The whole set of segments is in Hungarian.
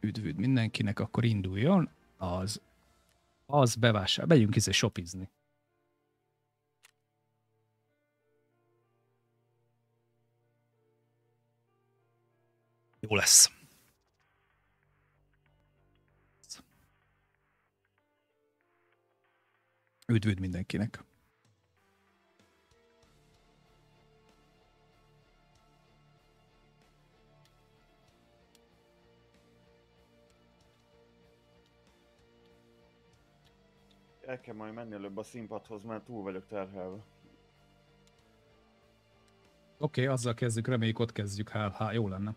Üdv, üdv mindenkinek, akkor induljon. Az, az bevásár. Megyünk izé shopizni. Jó lesz. Üdv, üdv mindenkinek. El kell majd menni előbb a színpadhoz, mert túl vagyok terhelve. Oké, okay, azzal kezdjük, reméljük ott kezdjük, hát, hát jó lenne.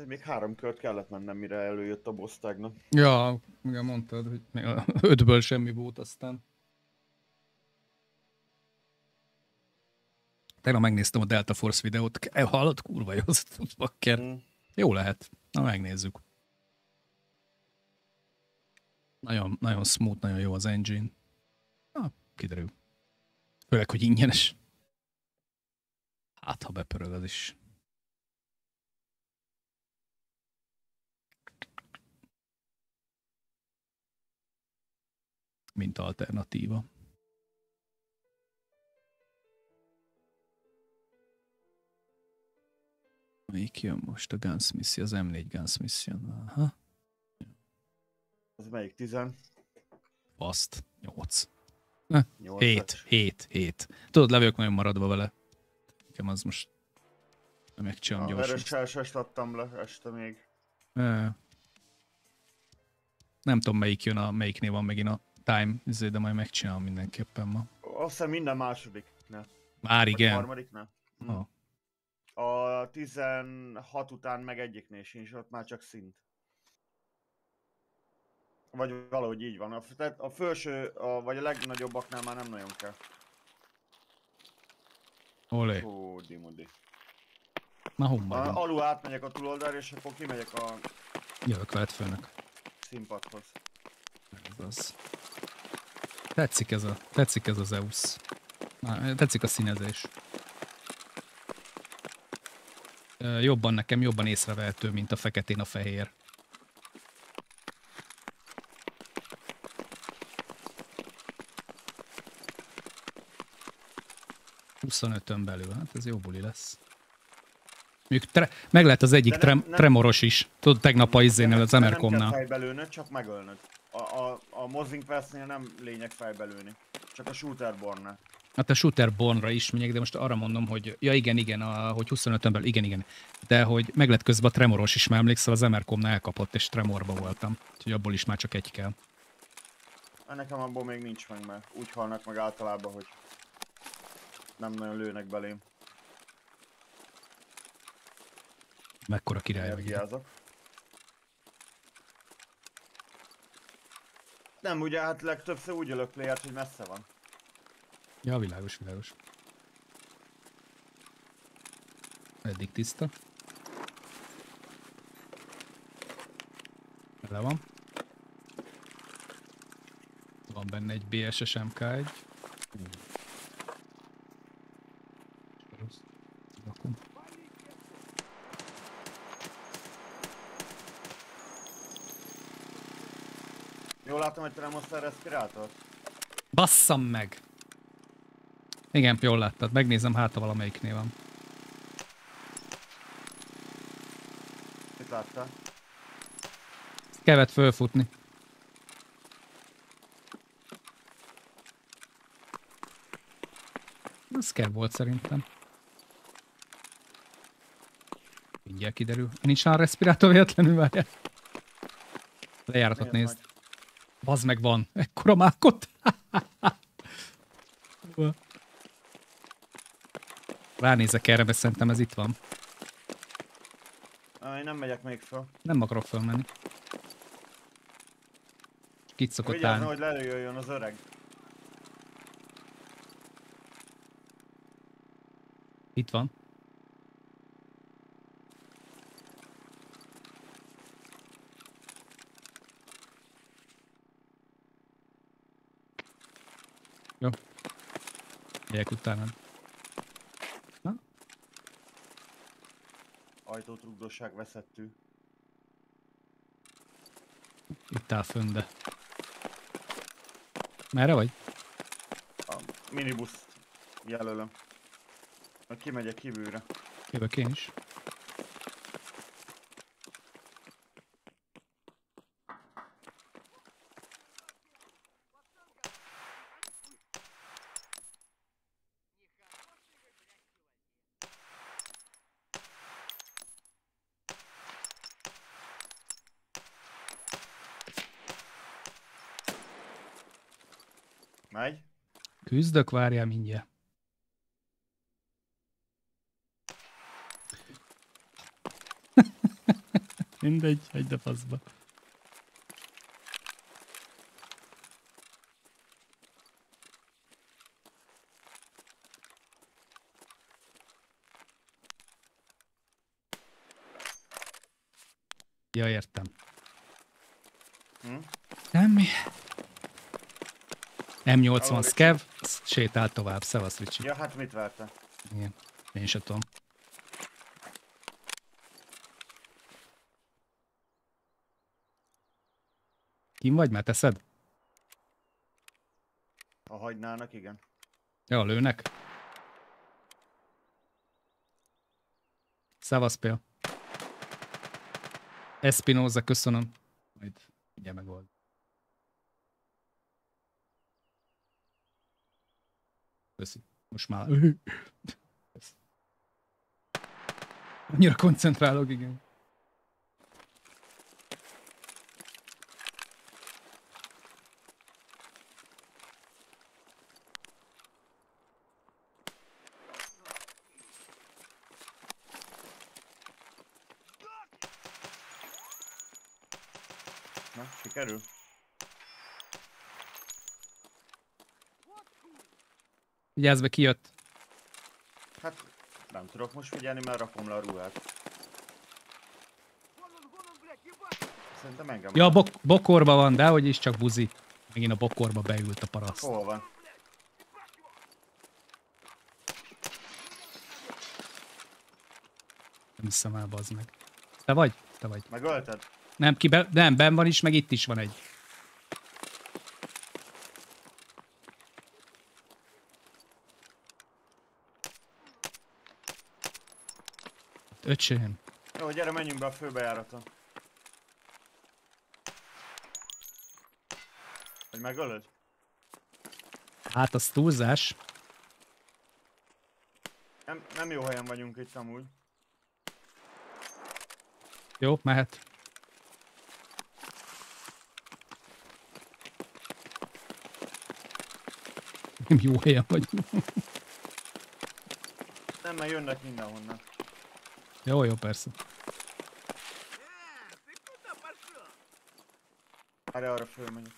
Azért még három kört kellett mennem, mire előjött a boss tegnap. Ja, igen, mondtad, hogy még a ötből semmi volt aztán. Tegnap megnéztem a Delta Force videót, e, hallott kurva jó, bakker. Mm. Jó lehet, na megnézzük. Nagyon, nagyon smooth, nagyon jó az engine. Na, kiderül. Főleg, hogy ingyenes. Hát, ha bepörög az is. Mint alternatíva. Melyik jön most? A Gunsmith, az M4 Gunsmith jön. Aha. Az melyik? 10? Azt. 8. 7, 7, 7. Tudod, levők nagyon maradva vele. Nekem az most nem megcsinálom gyorsan. A adtam le este még. Nem tudom melyik jön, a, melyiknél van megint a time, izé, de majd megcsinálom mindenképpen ma. Azt hiszem minden második, ne. Már igen. A harmadik, ne. Hm. A 16 után meg egyiknél sincs, ott már csak szint. Vagy valahogy így van. A, tehát a felső, a, vagy a legnagyobbaknál már nem nagyon kell. Olé. Hú, dimudi. Na, honnan van? Alul átmegyek a túloldalra, és akkor kimegyek a... Jövök veled főnök. Színpadhoz. Ez az. Tetszik ez, a, tetszik ez az EUS. Tetszik a színezés. Jobban nekem, jobban észrevehető, mint a feketén a fehér. Huszonötön belül, hát ez jó buli lesz. Mondjuk tre- meg lehet az egyik nem, trem- nem, tremoros is. Tudod, tegnap a izénél, az Emercomnál. Nem kell fejbelőnöd, csak megölnöd. A, a, a Mozing Pass-nél nem lényeg fejbelőni. Csak a Shooterborn-nál. Hát a Shooterborn-ra is megyek, de most arra mondom, hogy ja igen, igen, a, hogy 25 belül, igen, igen. De hogy meg lett közben a Tremoros is, mert emlékszel, az Emercomnál elkapott, és Tremorba voltam. Úgyhogy abból is már csak egy kell. Hát nekem abból még nincs meg, mert úgy halnak meg általában, hogy nem nagyon lőnek belém. Mekkora király vagy. Nem, ugye hát legtöbbször úgy ölök playert, hogy messze van. Ja, világos, világos. Eddig tiszta. Le van. Van benne egy BSS MK1. Jól azt a respirátor? Basszam meg! Igen, jól láttad. Megnézem, hát ha valamelyiknél van. Mit látta? Kevet fölfutni. Ez kell volt szerintem. Mindjárt kiderül. Nincs már respirátor véletlenül várjál. Lejáratot nézd. Meg. Bazd meg van. Ekkora mákot. Ránézek erre, mert szerintem ez itt van. Én nem megyek még föl. Nem akarok fölmenni. Kit szokott Vigyázzon, állni. hogy lelőjöjjön az öreg. Itt van. Megyek utána. Ajtót rugdosság veszettű. Itt áll fönn, de... Merre vagy? A minibuszt jelölöm. Meg kimegyek kívülre. Jövök én is. Megy? Küzdök, várjál mindjárt. Mindegy, hagyd a faszba. Ja, értem. Hm? Semmi. M80 Ahol- Skev, sétál tovább. Szevasz, Ricsi. Ja, hát mit várta? Igen. Én sem tudom. Kim vagy? Már teszed? Ha hagynának, igen. Ja, lőnek. Szevasz, Pél. Espinoza, köszönöm. Majd ugye megold. Köszi. Most már... Annyira koncentrálok, igen. Na, sikerül? Vigyázz be, kijött. Hát, nem tudok most figyelni, mert rakom le a ruhát. Szerintem engem Ja, bok bokorba van, de hogy is csak buzi. Megint a bokorba beült a paraszt. Hol van? Nem hiszem el, bazd meg. Te vagy? Te vagy. Megölted? Nem, ki be, nem, ben van is, meg itt is van egy. Öcsém. Jó, gyere, menjünk be a főbejáraton. Hogy megölöd? Hát az túlzás. Nem, nem jó helyen vagyunk itt amúgy. Jó, mehet. Nem jó helyen vagy. Nem, mert jönnek mindenhonnan. Jó, jó, persze. Erre arra fölmegyek.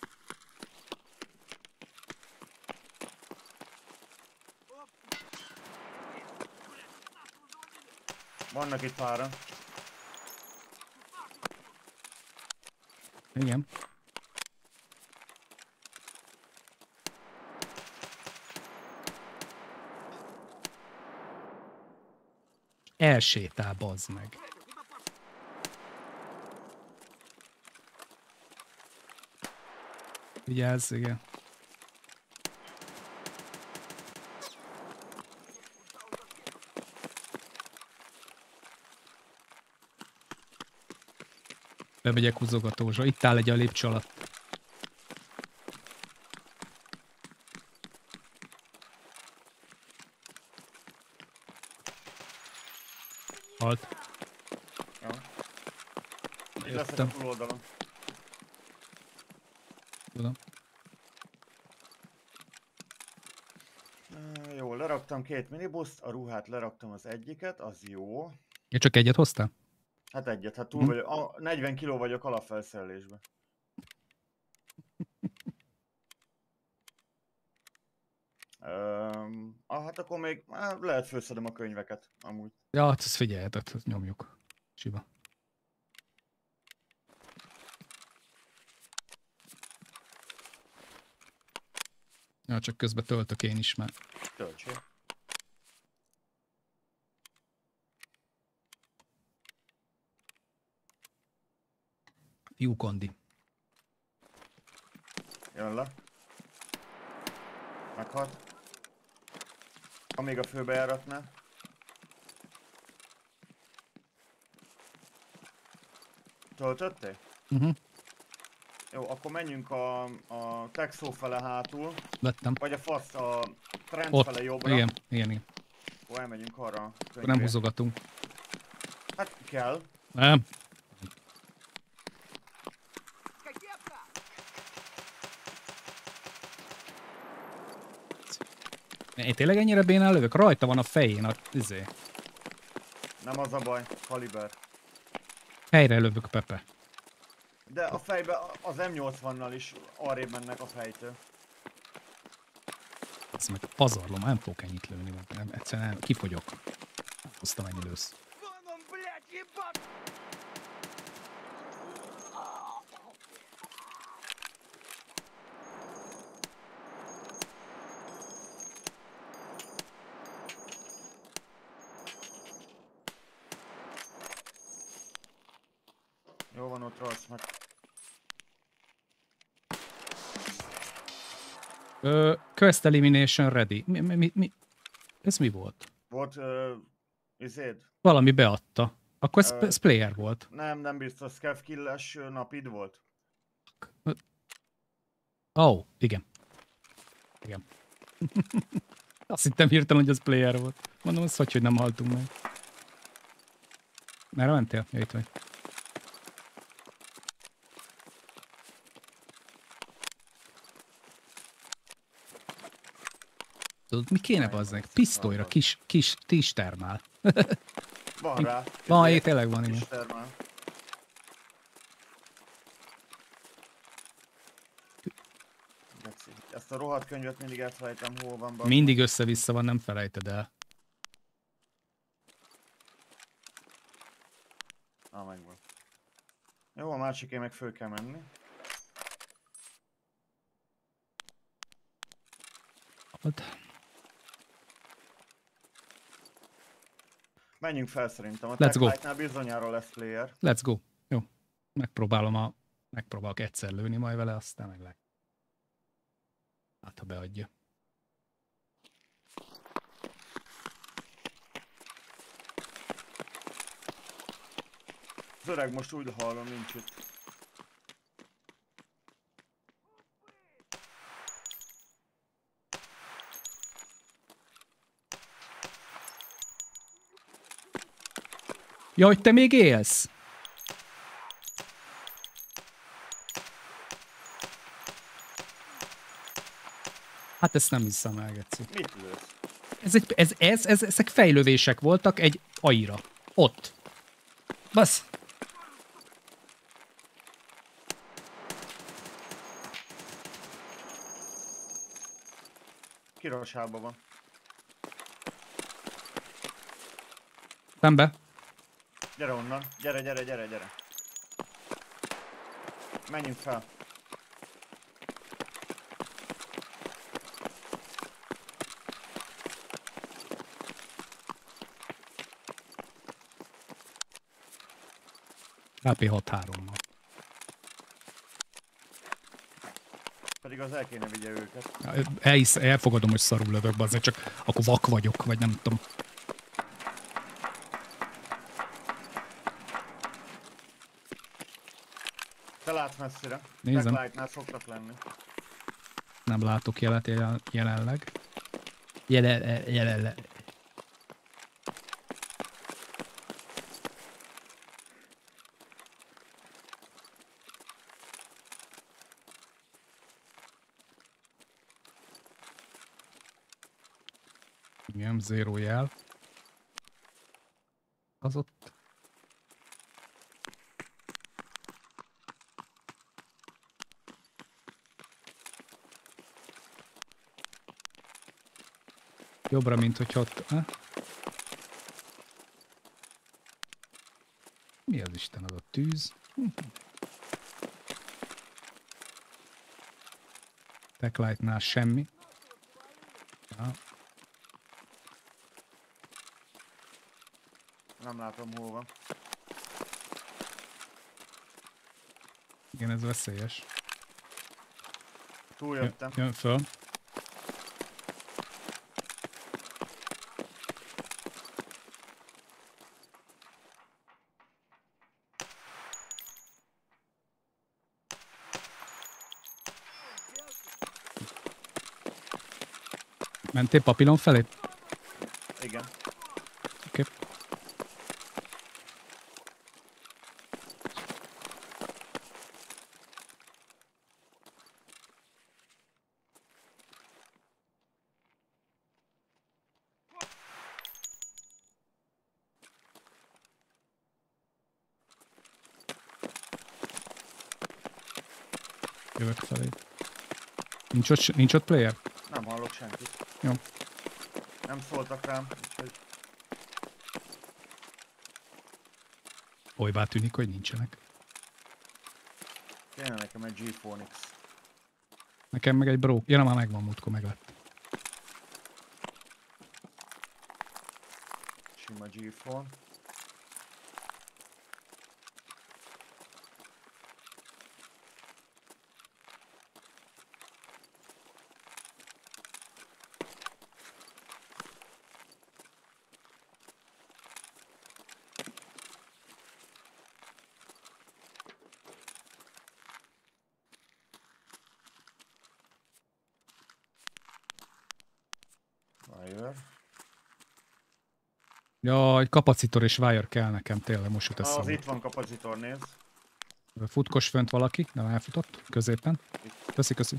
Vannak itt páran. Igen. Elsétál, bazd meg. Vigyázz, igen. Bemegyek húzogatózsra. Itt áll egy a lépcső alatt. Halt. Jó. Itt leszek a Jöttem. túloldalon. Tudom. Jó, leraktam két minibuszt, a ruhát leraktam az egyiket, az jó. Ja, csak egyet hoztál? Hát egyet, hát túl Mhm. vagyok, a, 40 kiló vagyok alapfelszerelésben. Öm, ah, hát akkor még lehet főszedem a könyveket, amúgy. Ja, hát ezt figyelj, hát nyomjuk. Siva. Ja, csak közben töltök én is már. Töltsék. Jó kondi. Jön le. Meghalt. Ha még a főbejáratnál. Töltöttél? Uh-huh. Jó, akkor menjünk a, a Texo fele hátul, Vettem. vagy a fasz a trend Ott. fele jobbra. Igen, igen, igen. Akkor elmegyünk arra Akkor nem húzogatunk. Hát kell. Nem. Én tényleg ennyire bénán lövök? Rajta van a fején, a izé. Nem az a baj, kaliber. Helyre lövök, Pepe. De a fejbe az M80-nal is arrébb mennek a fejtől. Azt meg pazarlom, nem fogok ennyit lőni, mert nem, egyszerűen nem, kifogyok. Hoztam ennyi lősz. Jó van ott rossz, meg. Ö, quest elimination ready. Mi, mi, mi? Ez mi volt? Volt, uh, izéd? Valami beadta. Akkor ez, ez player volt. Nem, nem biztos, Skevkilles napid volt. Ó, oh, igen. Igen. Azt hittem hirtelen, hogy az player volt. Mondom, az hogy, hogy nem haltunk meg. Merre mentél? Ja, itt vagy. Tudod, mi kéne bazzeg? Pisztolyra, kis, kis, kis termál. Van rá. Van, itt tényleg van, igen. Ezt a rohadt könyvet mindig elfelejtem, hol van. bazd Mindig össze-vissza van, nem felejted el. Ah, megvan. Jó, a másiké meg föl kell menni. Ott. Menjünk fel szerintem. A Let's go. Bizonyára lesz player. Let's go. Jó. Megpróbálom a... Megpróbálok egyszer lőni majd vele, aztán meg lehet. Hát, ha beadja. Az öreg most úgy hallom, nincs itt. Ja, hogy te még élsz? Hát ezt nem hiszem el, Geci. Mit lősz? Ez, egy, ez, ez, ez, ezek fejlövések voltak egy aira. Ott. Basz. Kirosában van. Szembe. Gyere onnan. Gyere, gyere, gyere, gyere. Menjünk fel. HP 6-3-mal. Pedig az el kéne vigye őket. Elhisz, elfogadom, hogy szarul lövök, bazdmeg, csak akkor vak vagyok, vagy nem tudom. messzire. Nézem. Backlight-nál szoktak lenni. Nem látok jelet jelen, jelenleg. Jelen, e, jelenleg. Igen, zéró jel. Az ott Jobbra, mint hogy ott... Eh? Mi az Isten az a tűz? Techlight-nál semmi. Ja. Nem látom hol van. Igen, ez veszélyes. Túljöttem. Jön föl. Mentél papilon felé? Igen. Oké. Jövök felé. Nincs ott, nincs ott player? Nem hallok senkit. Jó. Nem szóltak rám, úgyhogy Olybá tűnik, hogy nincsenek. kéne nekem egy G-Phonix. Nekem meg egy bro. Ja, nem, már megvan, múltkor meg lett. Sima G-Phone. Wire. Jaj, kapacitor és wire kell nekem, tényleg most jut Ah, az eszembe. itt van kapacitor, nézd. Futkos fönt valaki, nem elfutott, középen. Köszi, köszi.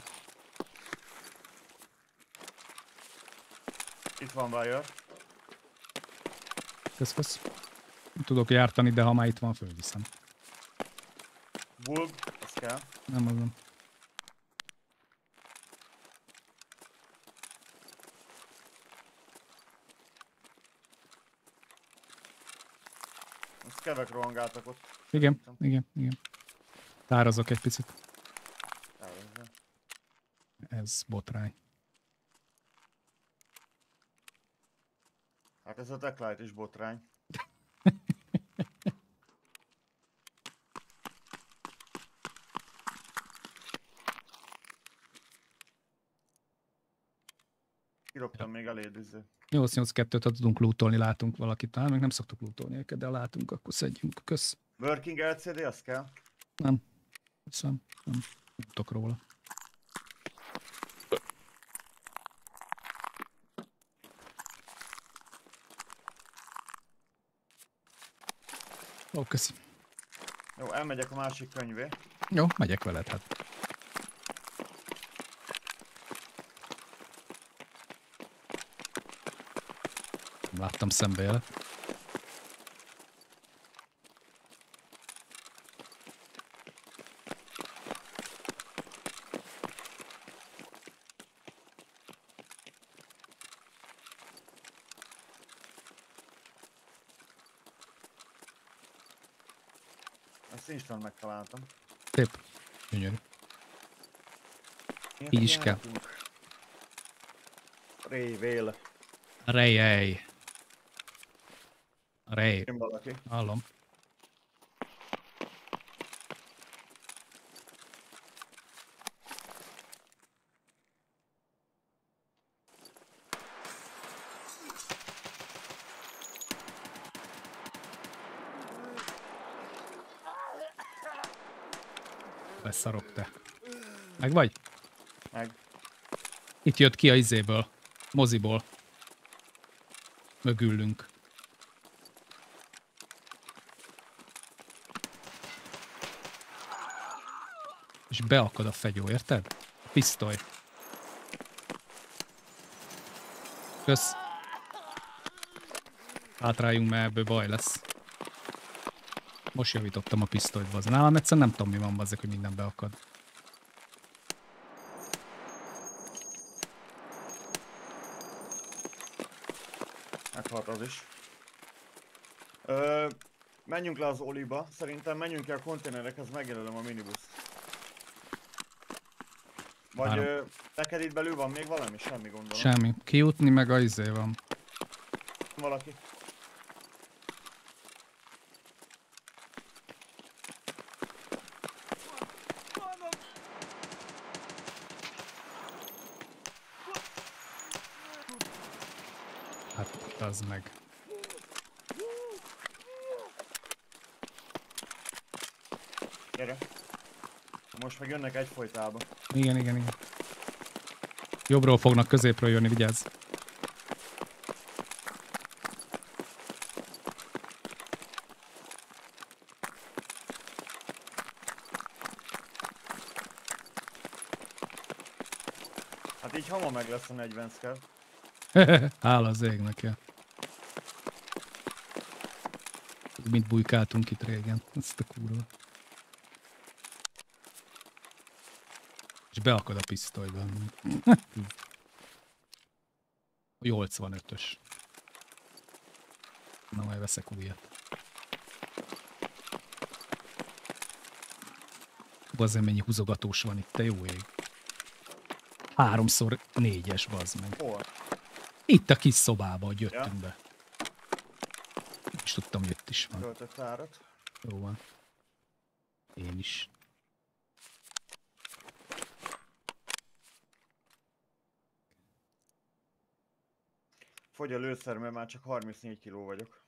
Itt van Wire. Kösz, kösz. Nem tudok jártani, de ha már itt van, fölviszem. Bulb, ez kell. Nem azon. Ezt kevek rohangáltak ott. Igen, igen, igen. Tárazok egy picit. Elvezze. Ez botrány. Hát ez a Techlight is botrány. Izé. 882-t tudunk lootolni, látunk valakit. Talán még nem szoktuk lootolni őket, de ha látunk, akkor szedjünk. Kösz. Working LCD, az kell? Nem. Nem nem tudok róla. Ó, köszi. Jó, elmegyek a másik könyvé. Jó, megyek veled, hát. Láttam szembe jelet. Ezt instant megtaláltam. Szép. Gyönyörű. Így is kell. nekünk? Ray, Vél. Rejej. Rej. Jön valaki. Hallom. Beszarok te. Meg vagy? Meg. Itt jött ki a izéből. Moziból. Mögülünk. Beakad a fegyó, érted? A pisztoly. Kösz. Átrájunk, mert ebből baj lesz. Most javítottam a pisztolyt, bazd. Nálam egyszerűen nem tudom, mi van, bazzek, hogy minden beakad. Meghalt az is. Ö, menjünk le az oliba. Szerintem menjünk ki a konténerekhez, megjelölöm a minibuszt. Vagy Várom. ö, neked itt belül van még valami? Semmi gondolom. Semmi. Kijutni meg a izé van. Valaki. Hát az meg. Gyere. Most meg jönnek egyfolytában. Igen, igen, igen. Jobbról fognak középről jönni, vigyázz. Hát így hamar meg lesz a 40 scale. Hála az égnek, ja. Mint bujkáltunk itt régen. Ezt a kurva. Beakad a pisztolyban. A 85-ös. Na, majd veszek újat. Bazdmeg mennyi húzogatós van itt, te jó ég. Háromszor négyes, bazd meg. Hol? Itt a kis szobába, hogy jöttünk Ja. be. Is tudtam, hogy itt is van. Töltött árat. Jó van. Én is. Fogy a lőszer, mert már csak 34 kiló vagyok.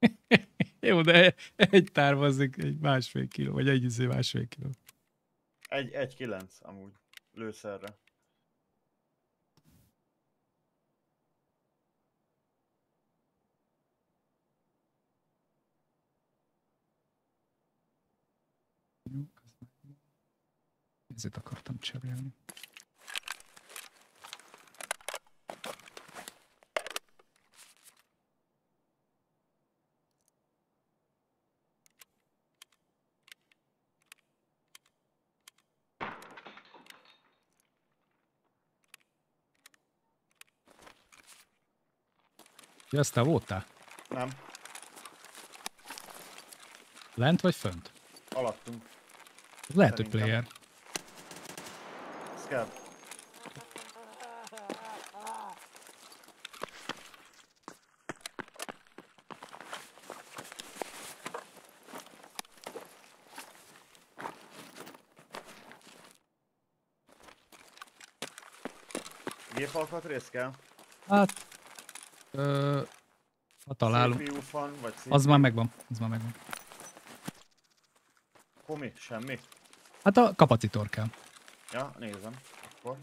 Jó, de egy tárvazik egy másfél kiló, vagy egy izé másfél kiló. Egy, egy 9 amúgy. Lőszerre. Ezért akartam cserélni. Ja, azt voltál? Nem, Lent vagy fönt? alattunk. Lehet, hogy Szerintem. player. Scab. Gépalkatrész kell? Hát... Ö, ha találunk. Fan, vagy CPU? Az már megvan. Az már megvan. Komi? Semmi? Hát a kapacitor kell. Ja, nézem. Akkor.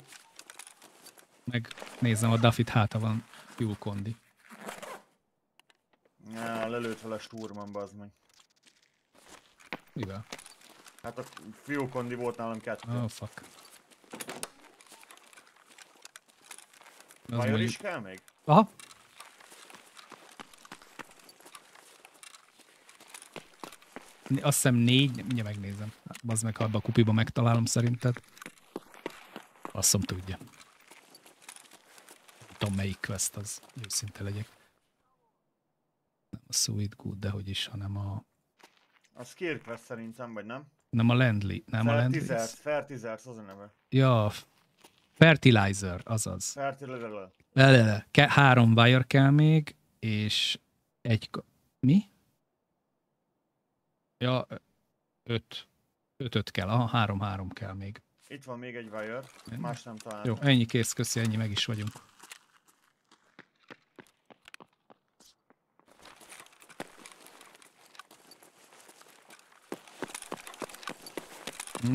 Meg nézem, a Duffit háta van fuel kondi. Ja, lelőtt vele Sturman, bazd meg. Mivel? Hát a fiú kondi volt nálam kettő. Oh, fuck. Major is kell még? Aha. Azt hiszem négy, mindjárt megnézem. Az meg, ha abba a kupiba megtalálom szerinted. Azt hiszem tudja. Nem tudom melyik quest az, őszinte legyek. Nem a Sweet Good, de hogy is, hanem a... A Skirquest szerintem, vagy nem? Nem a Landly, nem a Landly. Fertizert, az a neve. Ja, Fertilizer, azaz. Fertilizer. Három wire kell még, és egy... Mi? Ja, öt. Ötöt kell, aha, három-három kell még. Itt van még egy wire, más nem találtam. Jó, ennyi kész, köszi, ennyi, meg is vagyunk.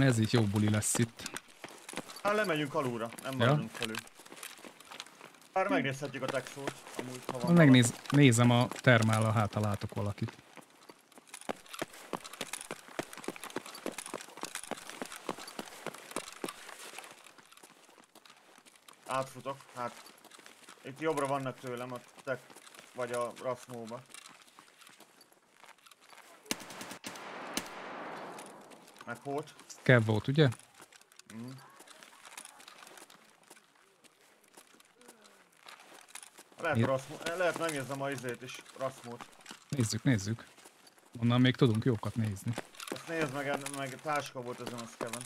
Ez így jó buli lesz itt. Hát lemegyünk alulra, nem Ja. maradunk felül. Bár megnézhetjük a texót, amúgy, ha van Megnéz, nézem a termál, a látok valakit. Átfutok, hát... Itt jobbra vannak tőlem a tek... vagy a Rasmóba. Meg hót. Kev volt, ugye? Mm. Lehet, Mi- Rasmó, lehet megnézem a izét is, Rasmót. Nézzük, nézzük. Onnan még tudunk jókat nézni. Ezt nézd meg, meg táska volt ezen a szkeven.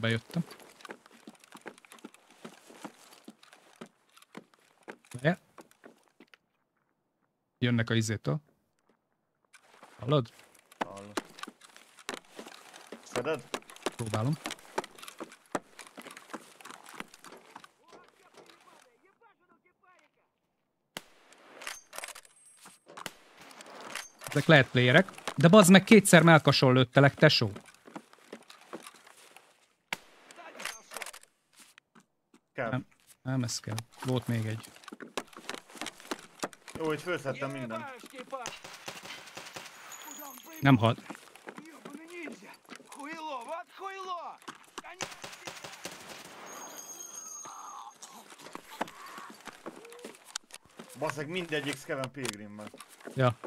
Bejöttem. Le. Jönnek a izétől. Hallod? Hallom. Szeded? Próbálom. Ezek lehet playerek. De bazd meg kétszer melkason lőttelek, tesó. Kell. Nem ez kell. Volt még egy. Jó, így felszettem mindent. Nem halt. Baszeg mindegyik Skeven Pilgrimben. Ja.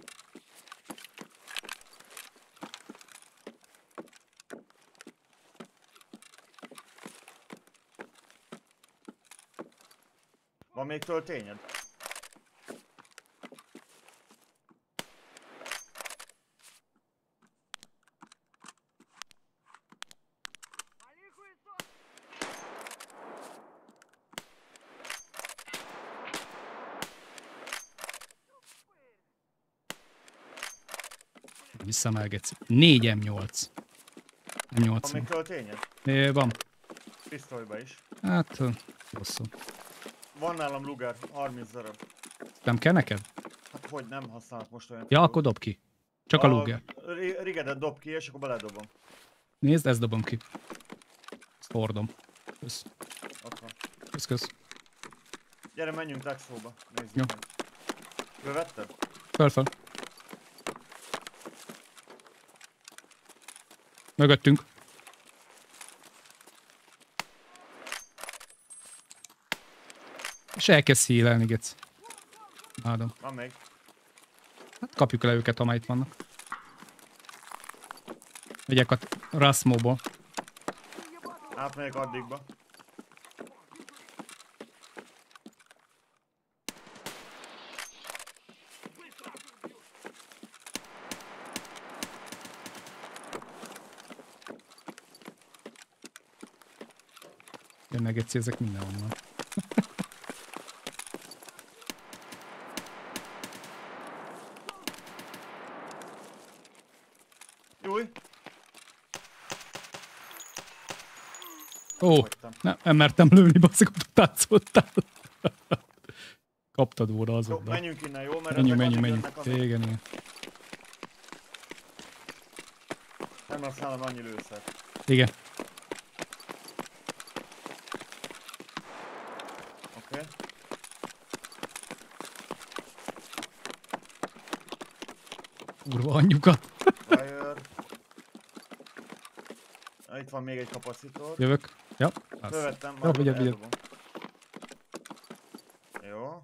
Van még töltényed? Visszamelgetsz. 4 M8. M8. Van még töltényed? É, van. Pisztolyba is. Hát, hosszú. Van nálam Luger, 30 darab. Nem kell neked? Hát hogy nem használok most olyan. Ja, akkor dob ki. Csak a Luger. Ri- Rigedet dob ki, és akkor beledobom. Nézd, ezt dobom ki. Ezt hordom. Kösz, van. kösz, kösz. Gyere, menjünk Texóba. Nézzük Jó. meg. Bevetted? Föl, föl. Mögöttünk. És elkezd hílelni, gec. Ádom. Van még. Hát kapjuk le őket, ha itt vannak. Megyek a Rasmóból. Átmegyek addigba. Jönnek geci, ezek mindenhonnan. Júj! Ó, Hagytam. Nem, mertem lőni, baszik, ott táncoltál. Kaptad volna az Jó, menjünk innen, jó? Mert Menjünk, menjünk, menjünk. Igen, igen. Nem használom annyi lőszert. Igen. Oké. Okay. Kurva anyjukat. Fire. Na, Itt kapacitor. Jövök. Ja. Fölvettem, Jó, vigyed, vigyed. eldobom. Jó.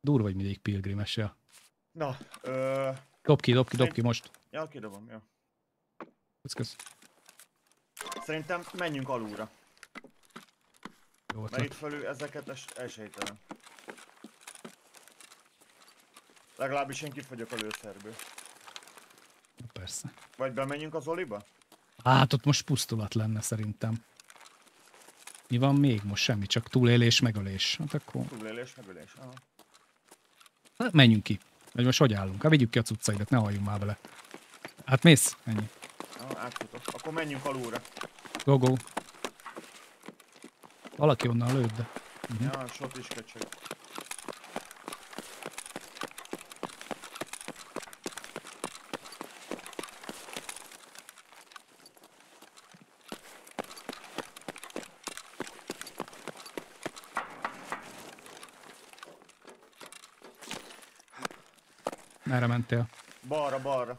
Durva, hogy mindig pilgrimes, ja. Na, ö... Dob ki, dob ki, dob ki most. Ja, kidobom, jó. Kösz, kösz. Szerintem menjünk alulra. Jó Mert itt fölül ezeket es esélytelen. Legalábbis én kifogyok a lőszerből. Persze. Vagy bemenjünk az oliba? Hát ott most pusztulat lenne szerintem. Mi van még? Most semmi, csak túlélés, megölés. Hát akkor Túlélés, megölés. Aha. hát menjünk ki. Vagy most hogy állunk? Hát vigyük ki a cuccaidat, ne halljunk már bele. Hát mész? Ennyi. Aha, átfutok. Akkor menjünk alulra. Go, go. Valaki onnan lőtt, de... Mhm. Ja, sot is köcsög. Merre mentél? Balra, balra.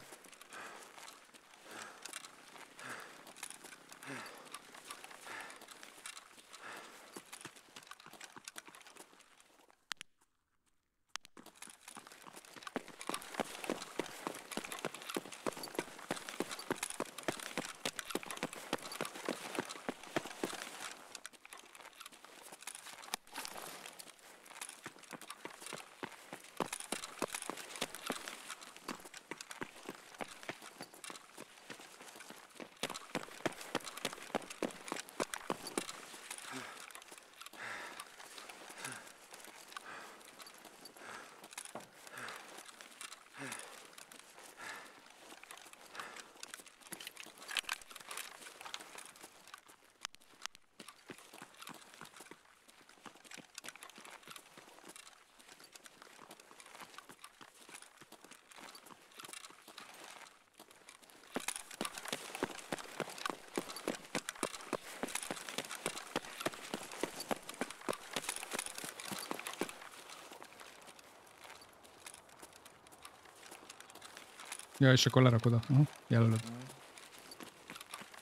Ja, és akkor lerakod a... Aha, jelölöd.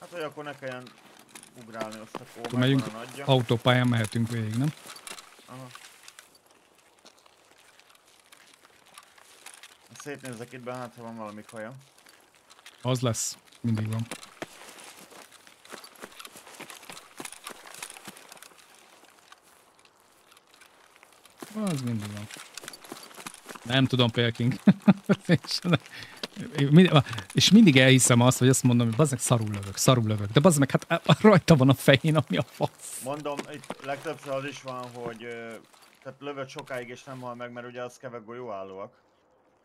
Hát, hogy akkor ne kelljen ugrálni azt a kómát, megyünk autópályán, mehetünk végig, nem? Aha. Szétnézzek itt be, hát ha van valami kaja. Az lesz. Mindig van. Az mindig van. Nem tudom, Pelking. és, mindig elhiszem azt, vagy azt mondom, hogy bazdmeg szarul lövök, szarul lövök. De bazdmeg, hát rajta van a fején, ami a fasz. Mondom, itt legtöbbször az is van, hogy tehát lövöd sokáig és nem hal meg, mert ugye az kevek golyóállóak.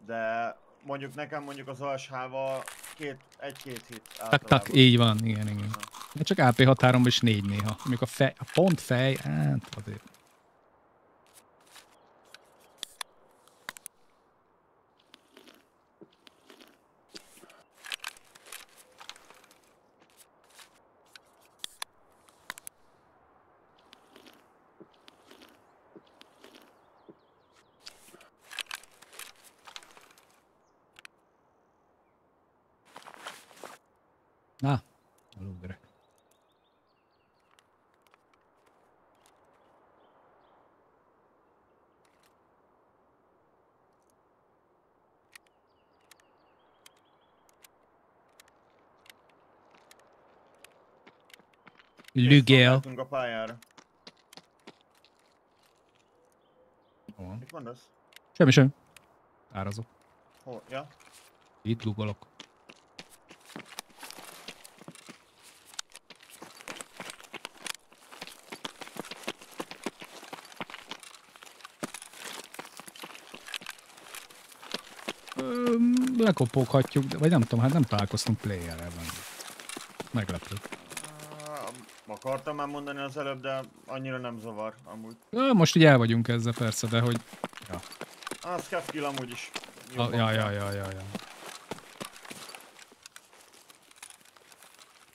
De mondjuk nekem mondjuk az alsával két, egy-két hit Tak, általában. tak, így van, igen, igen. De csak AP határom is négy néha. Mondjuk a, fej, a pont fej, hát azért. Na, aludre. Lügél. A pályára. Mit mondasz? Semmi sem. Árazok. Hol? Ja? Itt lugolok. Lekopoghatjuk, de- vagy nem tudom, hát nem találkoztunk playerrel. Meglepő. Akartam már mondani az előbb, de annyira nem zavar amúgy. Ja, most így el vagyunk ezzel persze, de hogy... Ah, Skefkill amúgy is. A, jobban ja, ja, ja, ja, ja.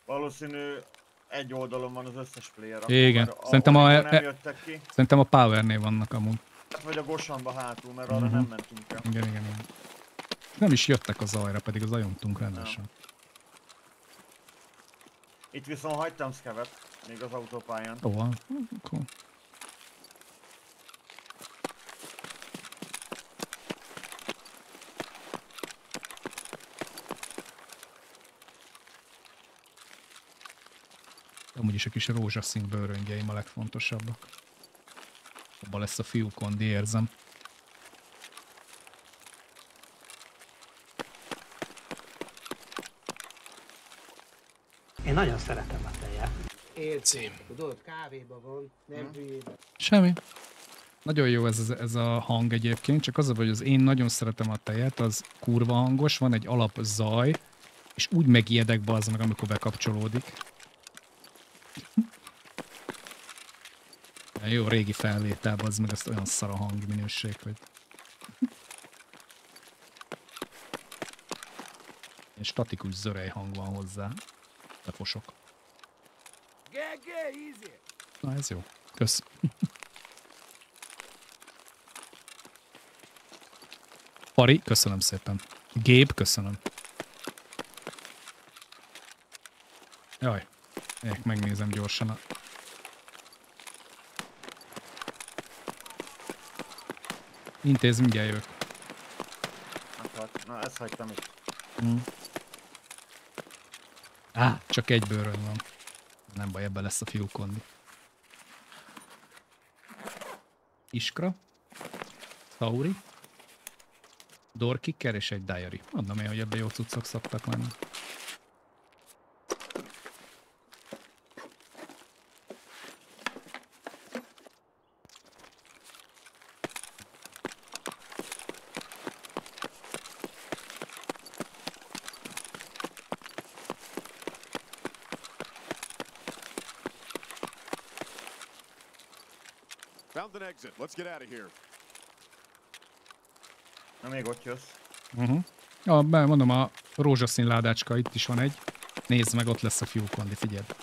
Valószínű egy oldalon van az összes player. Igen, szerintem a- e- nem jöttek ki, Szerintem a Powernél vannak amúgy. hát vagy a Gosamba hátul, mert arra Mhm. nem mentünk el. Igen, igen, igen. Nem is jöttek a zajra, pedig az ajontunk rendesen. Itt viszont hagytam Skevet, még az autópályán. Van. Hm, Akkor Amúgy is a kis rózsaszín bőröngyeim a legfontosabbak. Abba lesz a fiúkondi, érzem. Nagyon szeretem a tejet. Érti. Tudod, kávéban van, nem Hm. hülyében. Semmi. Nagyon jó ez, ez, ez a hang egyébként, csak az a hogy az én nagyon szeretem a tejet, az kurva hangos, van egy alap zaj, és úgy megijedek be az meg, amikor bekapcsolódik. Jó, régi felvételben az meg azt olyan szar a hangminőség, hogy... Egy statikus zörej hang van hozzá. Lefosok. Na ez jó. Kösz. Pari, köszönöm szépen. Gép, köszönöm. Jaj, megyek megnézem gyorsan a... Intéz, mindjárt jövök. Akart. Na, ezt hagytam is. Mm. Csak egy bőrön van. Nem baj, ebben lesz a fiúkondi. Iskra. Sauri. Doorkicker és egy diary. Mondom én, hogy ebben jó cuccok szoktak lenni. Let's get out of here. Na, még ott jössz. Uh-huh. Ja, be, mondom, a rózsaszín ládácska, itt is van egy. Nézd meg, ott lesz a fiúkondi, figyeld.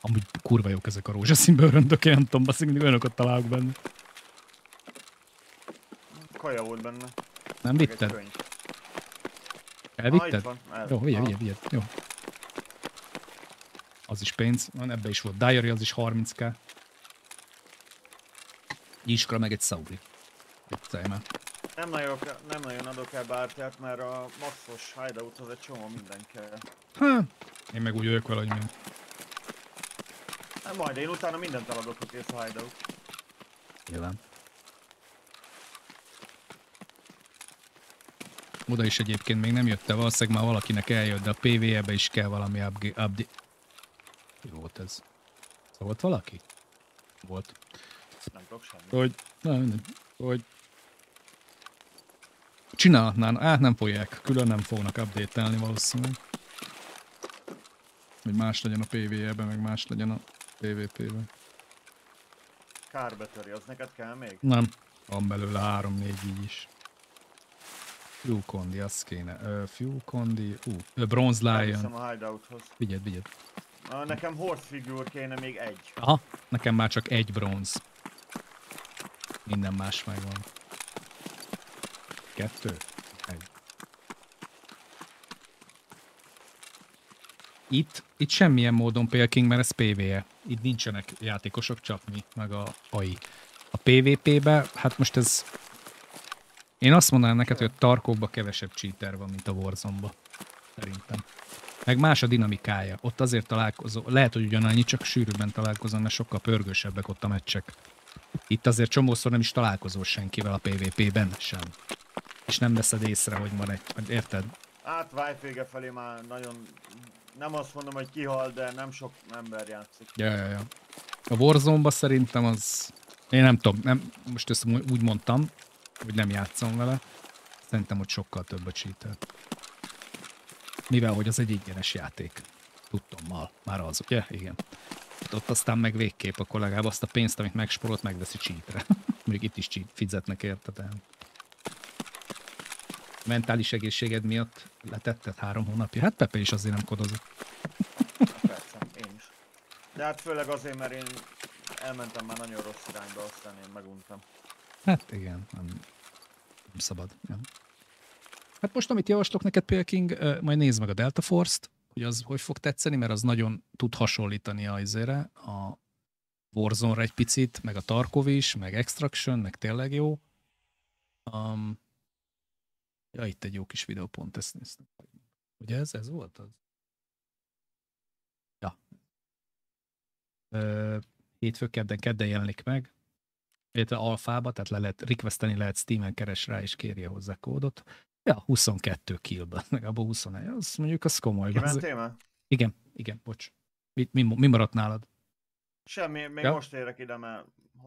Amúgy kurva jók ezek a rózsaszín bőröndök, én nem tudom, baszik, mindig olyanokat találok benne. Kaja volt benne. Nem vitted? Ah, Elvitted? El. Jó, vigye, Aha. vigye, vigye. Jó. Az is pénz. Van, ebbe is volt. Diary, az is 30k. Iskra meg egy. Viccelj már. Nem nagyon, nem nagyon adok el bártyát, mert a maxos hideouthoz egy csomó minden kell. Ha, én meg úgy vagyok vele, hogy mi. Hát majd én utána mindent eladok, hogy kész a hideout. Nyilván. Oda is egyébként még nem jött el, valószínűleg már valakinek eljött, de a PvE-be is kell valami update. Mi volt ez? Szóval volt valaki? Volt. Nem tudok semmi. Hogy, mindegy. hogy csinálhatnán, át nem fogják, külön nem fognak update-elni valószínűleg. Hogy más legyen a PvE-ben, meg más legyen a PvP-ben. Kárbetöri, az neked kell még? Nem, van belőle 3-4 így is. Fuel Condi, az kéne. Ö, Fuel Condi, ö, Bronze Lion. a hideouthoz. Vigyed, vigyed. Na, nekem horse figure kéne még egy. Aha, nekem már csak egy bronz. Minden más megvan. Kettő? Egy. Itt, itt semmilyen módon Pelking, mert ez PvE. Itt nincsenek játékosok, csak mi, meg a AI. A PvP-be, hát most ez... Én azt mondanám neked, hogy a Tarkovba kevesebb cheater van, mint a Warzone-ba. Szerintem. Meg más a dinamikája. Ott azért találkozó, lehet, hogy ugyanannyi, csak sűrűbben találkozom, mert sokkal pörgősebbek ott a meccsek. Itt azért csomószor nem is találkozol senkivel a PvP-ben sem. És nem veszed észre, hogy van egy, érted? Át Vájfége felé már nagyon... Nem azt mondom, hogy kihal, de nem sok ember játszik. Ja, ja, ja. A warzone szerintem az... Én nem tudom, nem, most ezt úgy mondtam, hogy nem játszom vele. Szerintem ott sokkal több a cheater. Mivel, hogy az egy ingyenes játék. Tudtommal. Már az, ugye? Igen. Ott aztán meg végképp akkor legalább azt a pénzt, amit megsporolt, megveszi cheatre. Még itt is cheat, fizetnek érte, de... Mentális egészséged miatt letetted három hónapja? Hát Pepe is azért nem kodozott. Persze, én is. De hát főleg azért, mert én elmentem már nagyon rossz irányba, aztán én meguntam. Hát igen, nem, nem szabad. Nem. Hát most, amit javaslok neked, Pilking, majd nézd meg a Delta Force-t, hogy az hogy fog tetszeni, mert az nagyon tud hasonlítani a izére, a Warzone-ra egy picit, meg a Tarkov is, meg Extraction, meg tényleg jó. Um, ja, itt egy jó kis videópont, ezt néztem. Ugye ez, ez volt az? Ja. Ö, hétfő, kedden, kedden jelenik meg, illetve alfába, tehát le lehet, requesteni lehet Steam-en, keres rá és kérje hozzá kódot. Ja, 22 killben, meg abban 21, az mondjuk az komoly. Kimentél igen, igen, bocs. Mi, mi, mi maradt nálad? Semmi, még Ja. most érek ide, mert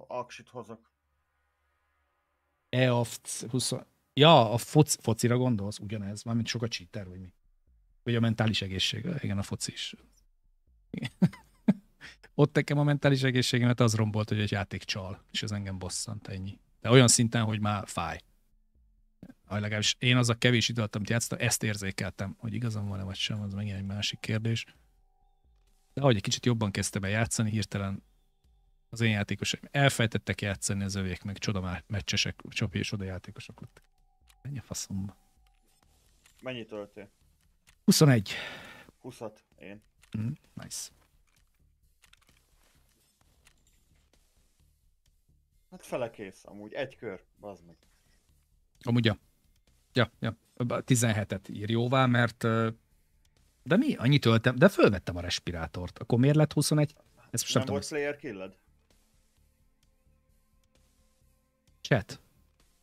aksit hozok. EAFC 20... Ja, a foci, focira gondolsz, ugyanez, mármint sok a cheater, vagy mi? Vagy a mentális egészség, igen, a foci is. Igen. Ott nekem a mentális egészségemet az rombolt, hogy egy játék csal, és ez engem bosszant, ennyi. De olyan szinten, hogy már fáj. Ha legalábbis én az a kevés idő alatt, amit játszottam, ezt érzékeltem, hogy igazam van-e vagy sem, az megint egy másik kérdés. De ahogy egy kicsit jobban kezdtem el játszani, hirtelen az én játékosaim elfejtettek játszani, az övék meg csoda meccsesek, csopi és oda játékosok lettek. Menj a faszomba. Mennyit töltél? 21. 20-at? Én. Mm, nice. Hát fele kész, amúgy egy kör, bazd meg. Amúgy ja. Ja, ja. 17-et ír jóvá, mert... De mi? Annyit töltem, de fölvettem a respirátort. Akkor miért lett 21? Ezt most nem, Nem volt player killed? Chat.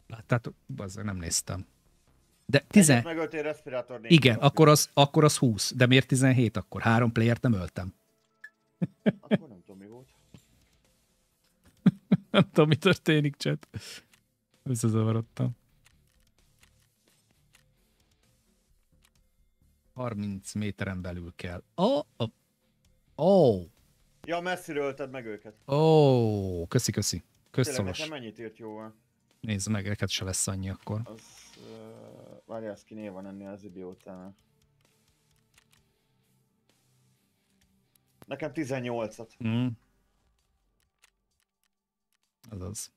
Láttátok? Bazzag, nem néztem. De Tizen... 10... Egyet megöltél respirátor négy Igen, akkor az, akkor az 20. De miért 17 akkor? Három playert nem öltem. Akkor nem tudom mi volt. Nem tudom, mi történik, chat. Összezavarodtam. 30 méteren belül kell. Ó, oh, oh. oh. Ja, messziről ölted meg őket. oh. köszi, köszi. Kösz Tényleg szolos. nekem mennyit írt jóval? Nézd meg, neked se lesz annyi akkor. Az... Uh, várjál, ez kinél van ennél az idiótánál. Nekem 18-at. Mm. Azaz.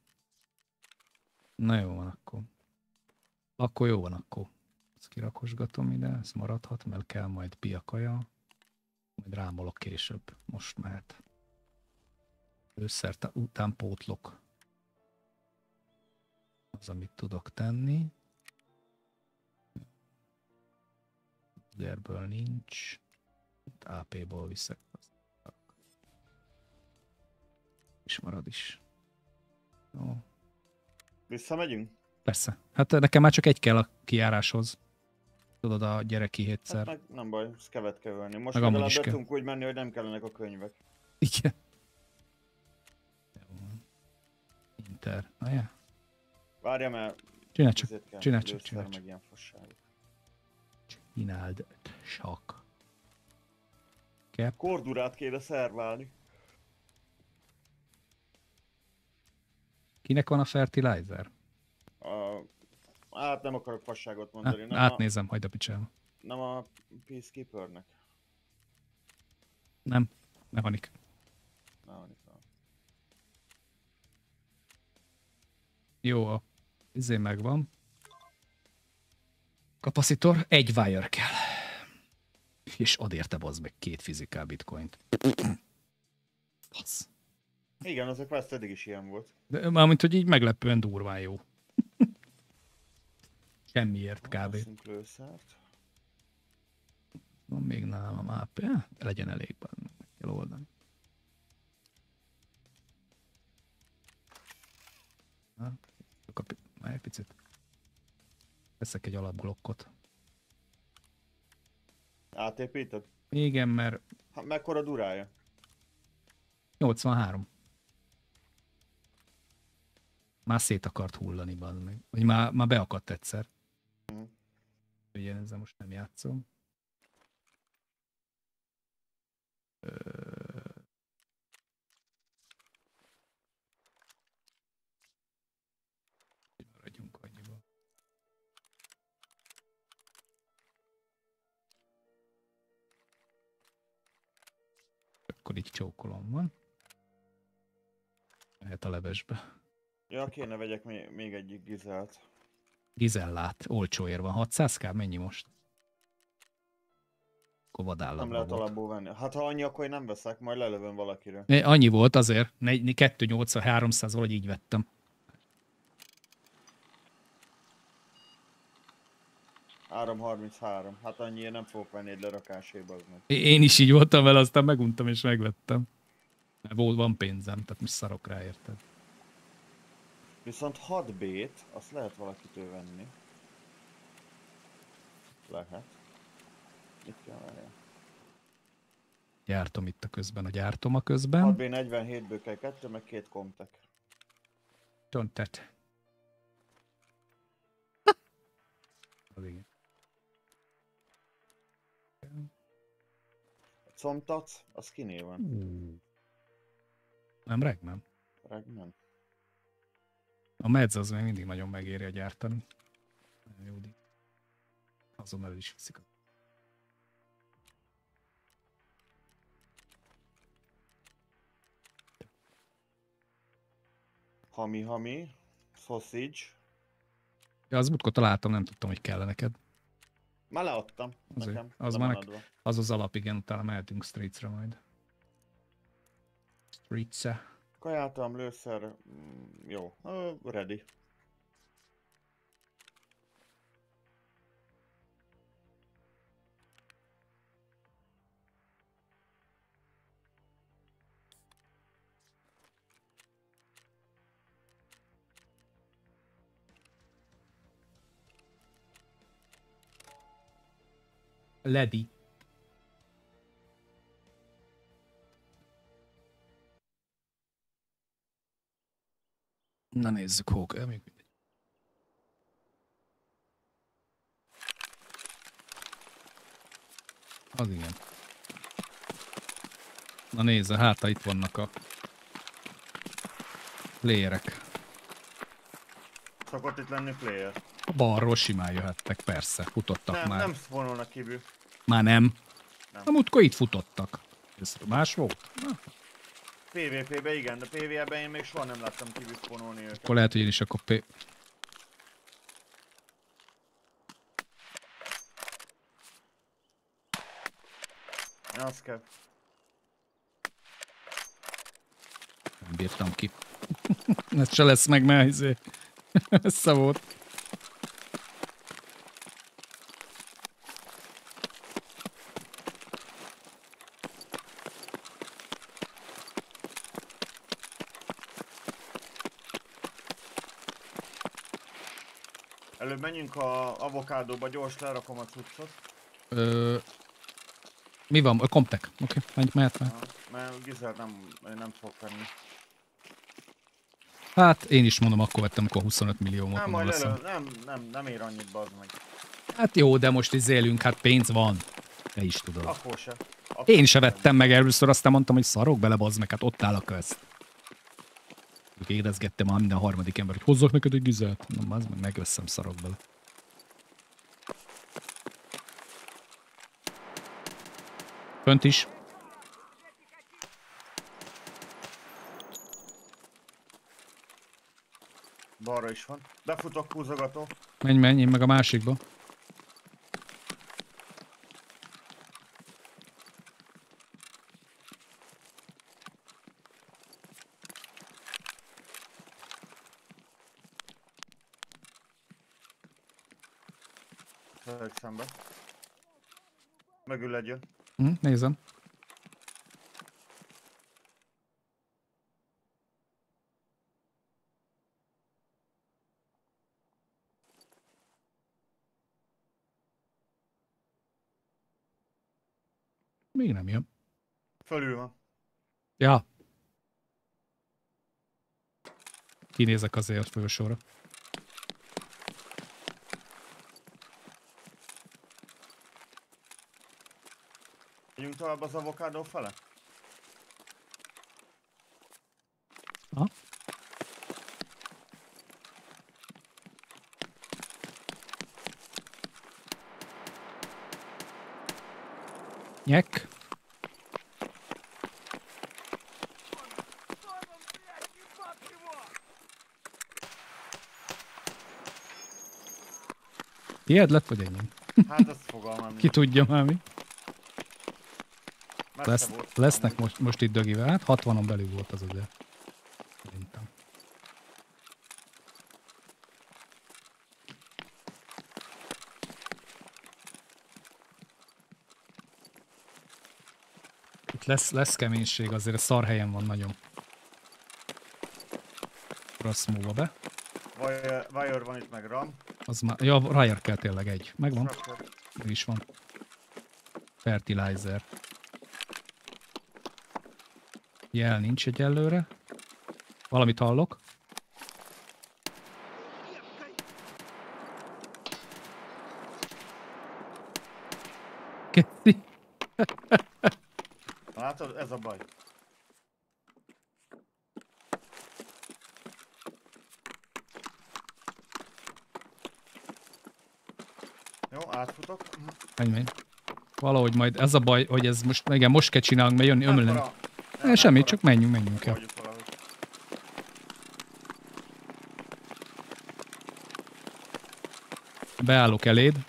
Na jó van akkor. Akkor jó van akkor. Kirakosgatom ide, ez maradhat, mert kell majd piakaja. Majd rámolok később. Most mehet. Ősszer után pótlok. Az, amit tudok tenni. Gerből nincs. Itt AP-ból viszek. És marad is. Jó. Visszamegyünk? Persze. Hát nekem már csak egy kell a kijáráshoz. Tudod, a gyereki Hát hétszer. meg nem baj, ezt kevet kell venni. Most Meg legalább be tudunk úgy menni, hogy nem kellenek a könyvek. Igen. Inter. Na ja. Várja, mert Csinálj csak. csinálj csak, meg csak. ilyen. Csináld csak. Cap. Kordurát kéne szerválni. Kinek van a fertilizer? A... Hát nem akarok fasságot Hát, mondani. nem, a, átnézem, hagyd a picsába. nem a Peacekeepernek. Nem. Mechanik. Van. Jó, a izé megvan. Kapacitor, egy wire kell. És ad érte bazd meg két fizikál bitcoint. Basz. Igen, az a quest eddig is ilyen volt. De mármint, hogy így meglepően durván jó. Semmiért kb. Lőszert. Van még nálam AP, de legyen elég, meg kell oldani. Na, kap, már egy picit. Veszek egy alapglokkot. Átépíted? Igen, mert Hát mekkora durája? 83. Már szét akart hullani, bazd meg. Vagy már, már beakadt egyszer. Mhm. Ugye ezzel most nem játszom. Maradjunk annyiba. Akkor így csókolom van. Mehet a levesbe. Ja, kéne vegyek még, még egy gizelt. Gizellát, olcsóért van. 600 k mennyi most? Akkor Nem vadállatban lehet volt. alapból venni. Hát ha annyi, akkor én nem veszek, majd lelövöm valakire. Ne, Annyi volt azért, Ne- 280, 300, valahogy így vettem. Áram 33. Hát annyiért nem fogok venni egy lerakáséba, az meg. É- Én is így voltam vele, aztán meguntam és megvettem. Mert volt, van pénzem, tehát most szarok rá, érted? Viszont 6 B-t, azt lehet valakitől venni. Lehet. Mit kell várjál? Gyártom itt a közben, a gyártom a 6 közben. B 47-ből kell 2, meg 2 komtek. That. Az igen. A comtac, az kiné van? Ú. Nem regnem. Regmen. A Medz az még mindig nagyon megéri a gyártani. Nagyon jó díj. Azon el is viszik. Hami-hami. Sausage. Ja, az múltkor találtam, nem tudtam, hogy kell neked. Már leadtam. Azért, Nekem. az már nek-. Az az alap, igen, utána mehetünk streetsre majd. Streetsre. Kajátam, lőszer, mm, jó, ready. Ledi. Na nézzük, mindegy. Az igen. Na nézze, hát itt vannak a playerek. Szokott itt lenni player. A balról simán jöhettek, persze. Futottak Nem, már. nem spawnolnak kívül. Már nem. Nem. A múltkor itt futottak. Ez más volt? Na, PvP-be igen, de PvE-ben én még soha nem láttam kívül spawnolni őket. akkor lehet, hogy én is akkor P... Az kell. Nem bírtam ki. Ez se lesz meg, mert izé... Össze volt. Előbb menjünk a avokádóba, gyors lerakom a cuccot. Ö... Mi van? A Comtech. Oké, okay. menj, mehet. Ja, mert Gizelt nem, nem fog venni. Hát én is mondom, akkor vettem, amikor 25 millió Nem, volt majd lesz. elő, nem, nem, nem ér annyit, bazd meg. Hát jó, de most is élünk, hát pénz van. Te is tudod. Akkor se. Akkor Én se vettem meg először, aztán mondtam, hogy szarok bele, bazd meg, hát ott áll a közt. Érezgettem már minden harmadik ember, hogy hozzak neked egy gizelt. Na, az meg megveszem, szarok bele. Fönt is. Balra is van. Befutok, húzogató. Menj, menj, én meg a másikba. Felek szembe. Mögül egy jön. Hm, nézem. Még nem jön. Fölül van. Ja. Kinézek azért fősorra. Tovább az avokádó fele? Aha. Nyek. Tiéd lett, vagy enyém? Hát ezt fogalmam Ki tudja már mi? Lesz, lesznek most, most itt dögivel. Hát 60-on belül volt az ugye. Szerintem. Itt lesz, lesz keménység, azért a szar helyen van nagyon. Rossz múlva be. Wire van itt meg Ram. Az már, ja, Ryer kell tényleg egy. Megvan, meg is van. Fertilizer. Jel nincs egyelőre. Valamit hallok. Keszi. Látod, ez a baj. Jó, átfutok. Menj, menj. Valahogy majd ez a baj, hogy ez most, igen, most kell csinálnunk, mert jönni ömleni. Ne, semmit, csak menjünk, menjünk el. Beállok eléd.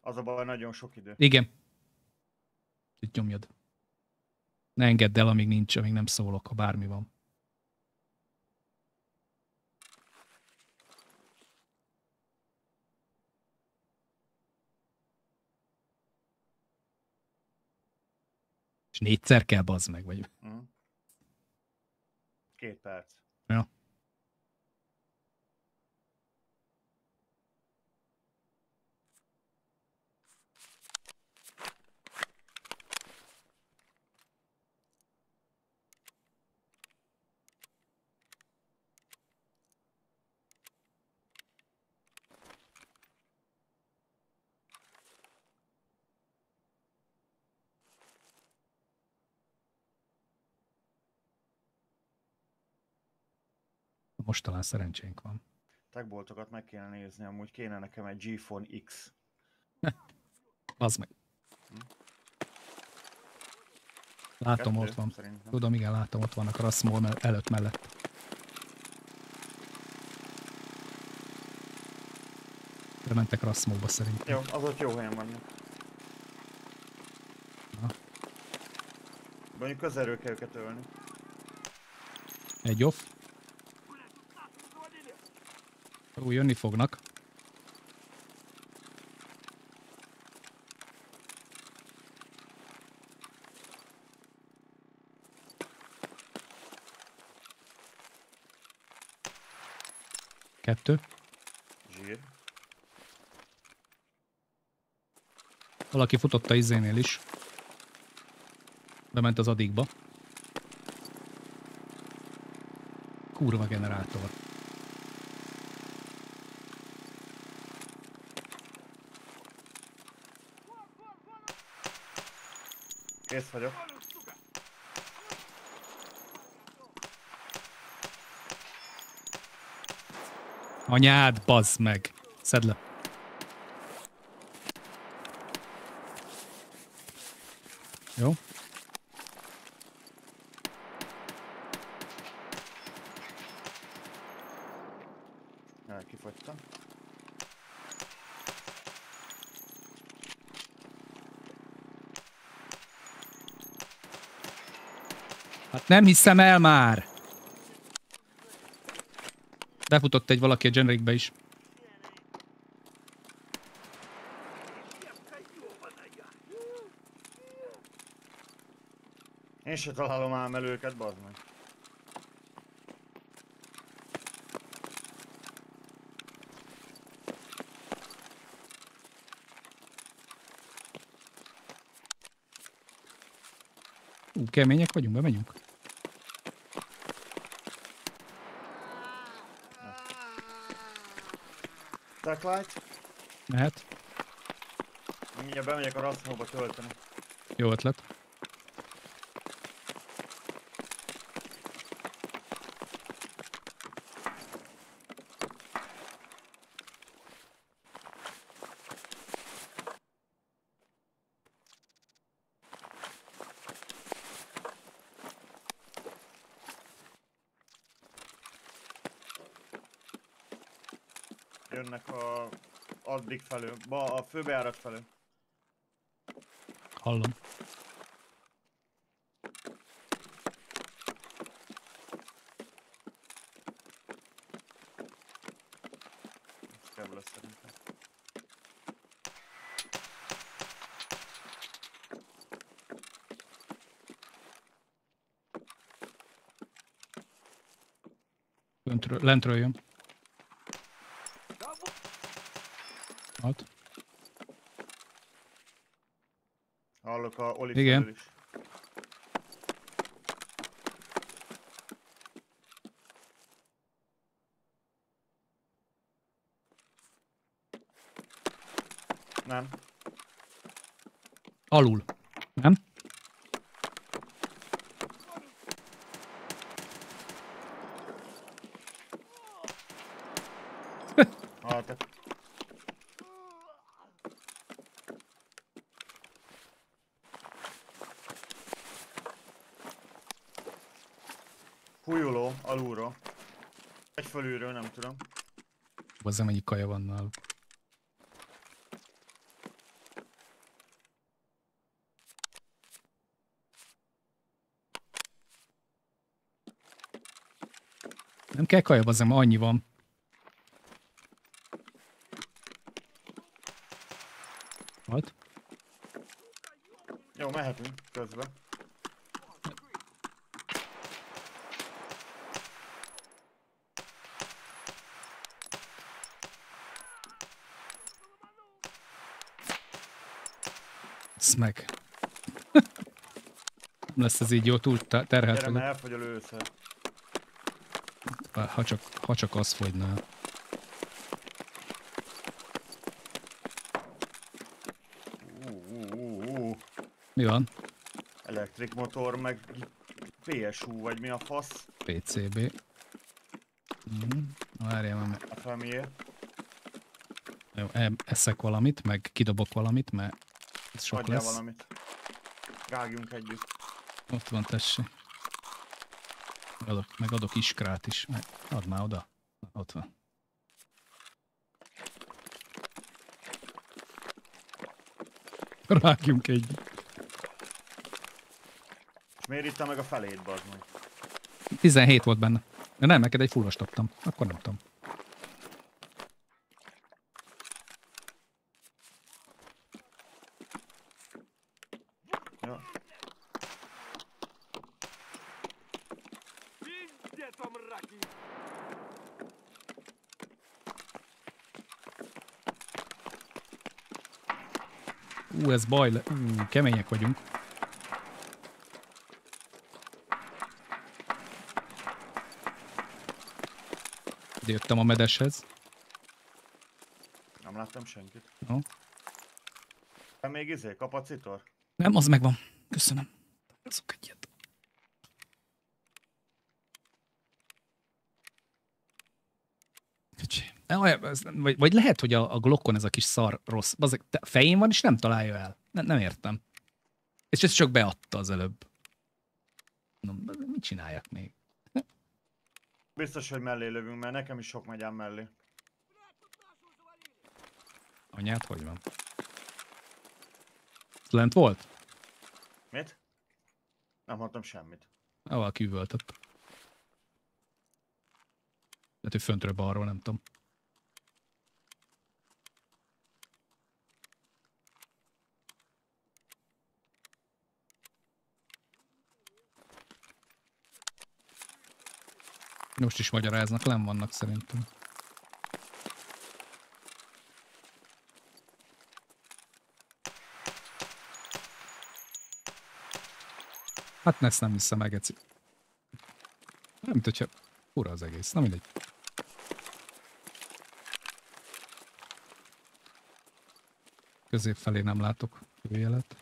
Az a baj, nagyon sok idő. Igen. Itt nyomjad. Ne engedd el, amíg nincs, amíg nem szólok, ha bármi van. Négyszer kell, bazd meg, vagy... Mhm. Két perc. Ja. Most talán szerencsénk van. Tagboltokat meg kéne nézni, amúgy kéne nekem egy G-Phone X. Az meg. Látom, Kettő, ott van. Szerintem. Tudom, igen, látom, ott vannak a Rasmol előtt mellett. Bementek Rasmolba szerintem. Jó, az ott jó helyen vannak. Aha. Mondjuk közelről kell őket ölni. Egy off. Ó, jönni fognak. Kettő. Zsír. Valaki futott a izénél is. Bement az adikba. Kurva generátor. Kész vagyok. Anyád, bazd meg! Szedd le. Jó? El, kifogytam. Hát nem hiszem el már! Befutott egy valaki a generikbe is. Én se találom ám el őket, bazd meg. Ú, kemények vagyunk, bemegyünk. Techlight. Mehet. Mindjárt bemegyek a Rasmóba tölteni. Jó ötlet. Jönnek a addig felől, ba, a főbejárat felől. Hallom. Ez kell lesz szerintem. Lentről, lentről jön. Halt. Hallok a Oli Igen. is. Nem. Alul. Az mennyi kaja van náluk. Nem kell kaja, bazzem, annyi van. What? Jó, mehetünk közben. Ez meg. Nem lesz ez így jó, túl te- terhelt Gyere, elfogy a lőszer. Ha csak, ha csak az fogyna el. Mi van? Elektrik motor, meg PSU, vagy mi a fasz? PCB. Mhm. Várjál már, A femié. jó, eszek valamit, meg kidobok valamit, mert ez sok Adjál lesz. valamit. Rágjunk együtt. Ott van, tessék. Adok, meg adok iskrát is. Add már oda. Ott van. Rágjunk egy. És miért itt meg a felét, bazd meg? 17 volt benne. De nem, neked egy fullost adtam. Akkor nem tudom. Ú, ez baj. Le... Ú, kemények vagyunk. Ide jöttem a medeshez. Nem láttam senkit. Te még izé, kapacitor? Nem, az megvan. Köszönöm. Azok egyet. Kicsi. Ne, olyan, ez Vagy, vagy lehet, hogy a, a Glockon ez a kis szar rossz. Te fején van, és nem találja el. Ne, nem értem. És ezt csak beadta az előbb. No, mit csináljak még? Biztos, hogy mellé lövünk, mert nekem is sok megy ám mellé. Anyát, hogy van? Lent volt? Mit? Nem mondtam semmit. Ah, valaki üvöltött. Lehet, hogy föntről balról, nem tudom. Most is magyaráznak, nem vannak szerintem. Hát ezt nem hiszem meg, Eci. Nem, mint hogyha fura az egész. Na mindegy. Közép felé nem látok jövőjelet.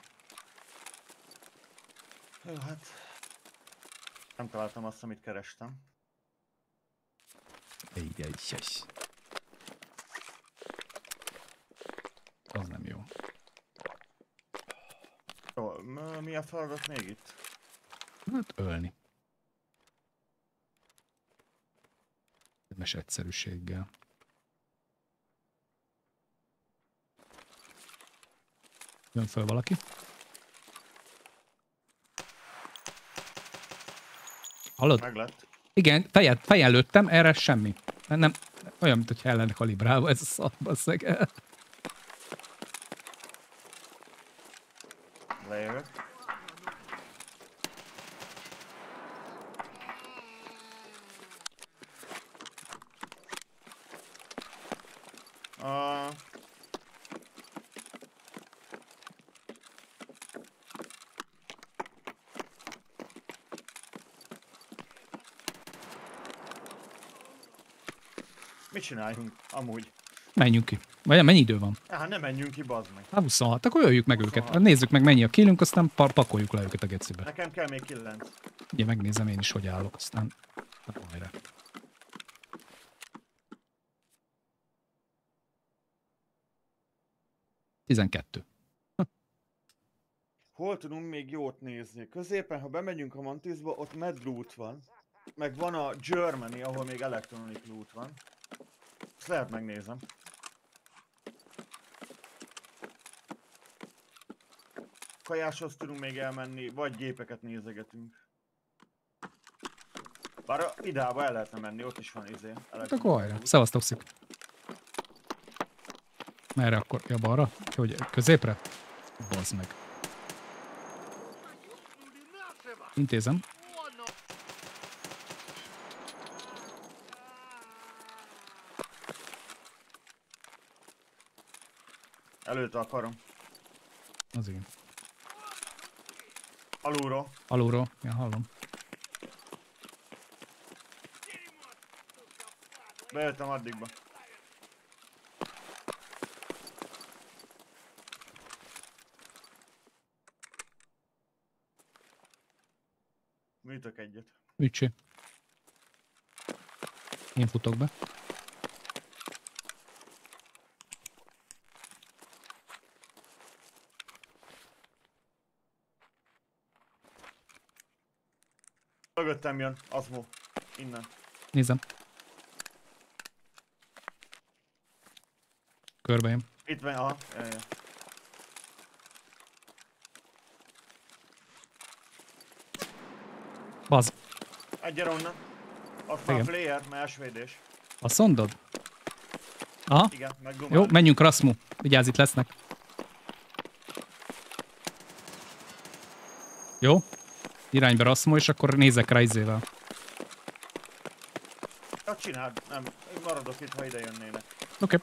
Jó, hát... Nem találtam azt, amit kerestem. Egy, egy, egy. Az nem jó. Jó, mi a feladat még itt? Hát ölni. Mes egyszerűséggel. Jön föl valaki? Hallod? Meg lett. Igen, fejed, fejen lőttem, erre semmi. Nem, olyan, mint hogyha ellene kalibrálva ez a szar. Lejövök. Uh, Mit csináljunk? Amúgy. Menjünk ki. Vagy mennyi idő van? Hát nem menjünk ki, bazd meg. Hát 26, akkor öljük meg őket. 26. Nézzük meg mennyi a killünk, aztán pa- pakoljuk le őket a gecibe. Nekem kell még kilenc. Ugye megnézem én is, hogy állok, aztán... Hát hajrá. Tizenkettő. Hol tudunk még jót nézni? Középen, ha bemegyünk a Mantisba, ott Mad Loot van. Meg van a Germany, ahol még Electronic Loot van. Lehet megnézem. Kajáshoz tudunk még elmenni, vagy gépeket nézegetünk. Bár a ideába el lehetne menni, ott is van izé. Hát akkor hajrá. Szevasz, Toxic. Merre akkor? Ja, balra? Hogy középre? Bazd meg. Intézem. Előtte akarom. Az igen. Alulról. Alulról. Ja, hallom. Bejöttem addigba. Műtök egyet. Ücsi. Én futok be. Mögöttem jön, Azmo. Innen. Nézem. Körbe jön. Itt van, aha. Ja, ja. Baz. Egy gyere onnan. Ott van player, más védés. Azt mondod? Aha. Igen, meg Jó, Dumán. menjünk Rasmu. Vigyázz, itt lesznek. Jó? Irányba Rasmu, és akkor nézek rá izével. Hát csináld, nem. Én maradok itt, ha ide jönnének. Oké. Okay.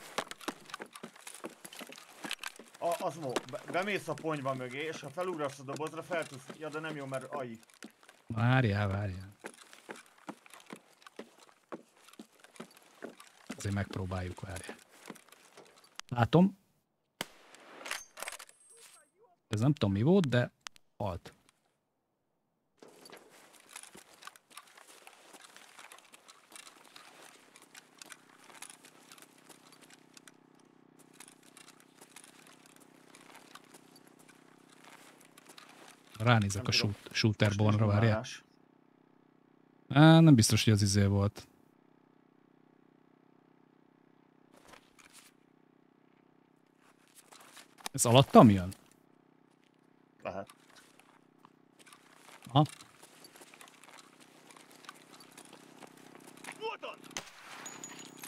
A, Azmo, be, bemész a ponyva mögé, és ha felugrasz a dobozra, fel tudsz... Ja, de nem jó, mert AI. Várjál, várjál. Azért megpróbáljuk, várjál. Látom. Ez nem tudom mi volt, de halt. Ránézek Nem a shooterbornra, várjál. Á, nem biztos, hogy az izé volt. Ez alattam jön? Lehet. Aha.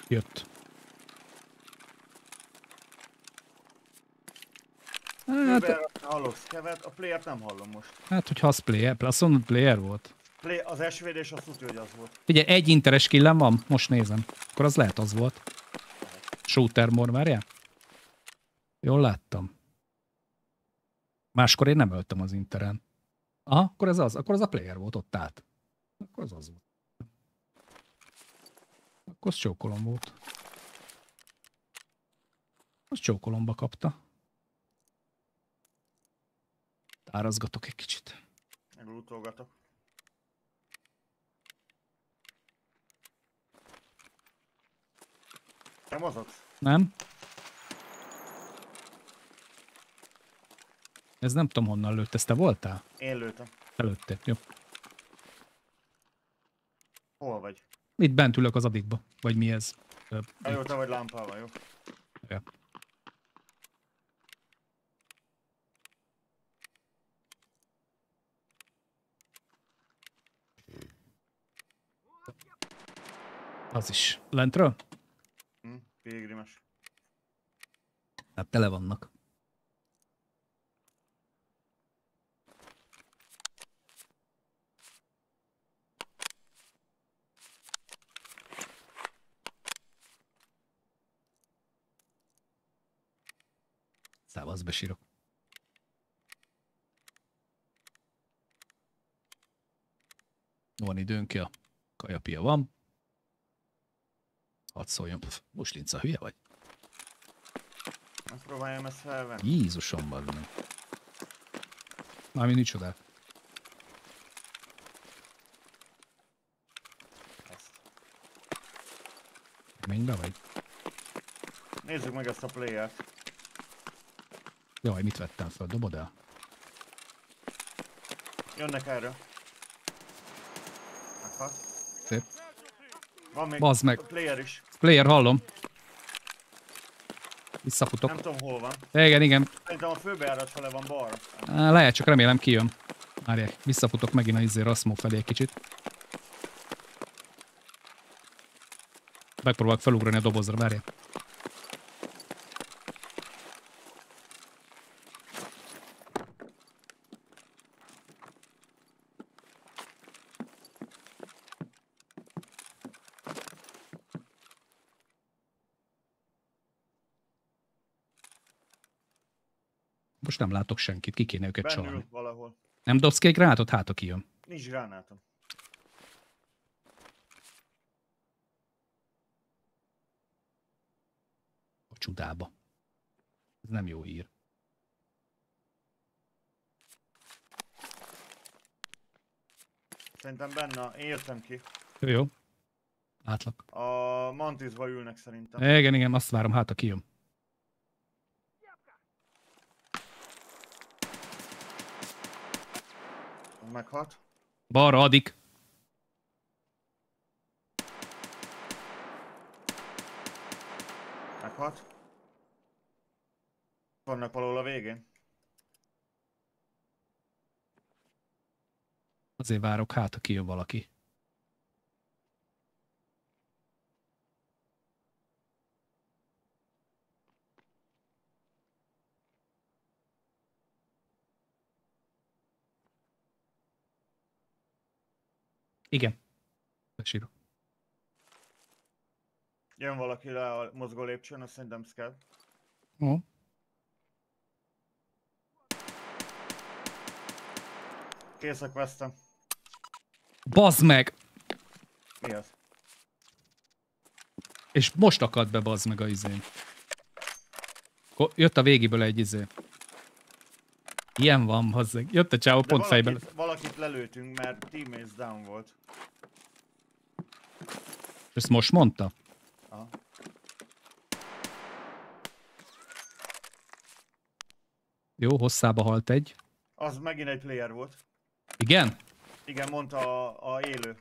Jött. Hát, Hallok kevet, a playert nem hallom most. hát hogyha az player, azt mondod player volt. Play, az esvédés azt tudja, hogy az volt. Figyelj, egy interes killem van, most nézem. Akkor az lehet az volt. Shooter várjál? Jól láttam. Máskor én nem öltem az interen. Aha, akkor ez az, akkor az a player volt ott át. Akkor az az volt. Akkor az csókolom volt. Az csókolomba kapta. Árazgatok egy kicsit. Meglutolgatok. Te mozogsz? Nem? Ez nem tudom honnan lőtt, ezt te voltál? Én lőttem. Előtte. Jó. Hol vagy? Itt bent ülök az adikba. Vagy mi ez? Te vagy lámpával, jó? Ja. Az is. Lentről? Hm? Pilgrimes. Hát tele vannak. Szávasz besírok. Van időnk, ja. Kajapia van. Hadd szóljon. Pff, Muslinca, hülye vagy? Megpróbáljam ezt felvenni. Jézusom, bazd meg. Mármint micsoda. Ezt. Menj be vagy? Nézzük meg ezt a playert. Jaj, mit vettem fel? Dobod el? Jönnek erre. Meghalt. Szép. Van még Bazd meg. A player is. Player, hallom. Visszafutok. Nem tudom, hol van. De igen, igen. Szerintem a főbejárat fele van balra. Lehet, csak remélem kijön. Várják, visszafutok megint a izé Rasmó felé egy kicsit. Megpróbálok felugrani a dobozra, várják. Most nem látok senkit, ki kéne őket Bennül csalni. valahol. Nem dobsz ki egy gránátot? Hát, aki jön. Nincs gránátom. A csudába. Ez nem jó hír. Szerintem benne, én jöttem ki. Jó, jó. Átlak. A Mantisba ülnek szerintem. Igen, igen, azt várom, hát aki jön. Meghalt. Balra adik. Meghalt. Vannak valahol a végén. Azért várok, hát aki jön valaki. Igen. Sírok. Jön valaki le a mozgó lépcsőn, azt szerintem Scav. Ó. Készek vesztem. Bazd meg! Mi az? És most akadt be bazd meg a izén. Jött a végéből egy izé. Ilyen van, bazd meg. Jött a csávó pont fejben. valakit, valakit lelőtünk, mert teammates down volt. Ezt most mondta? Aha. Jó, hosszába halt egy. Az megint egy player volt. Igen? Igen, mondta a, a élő.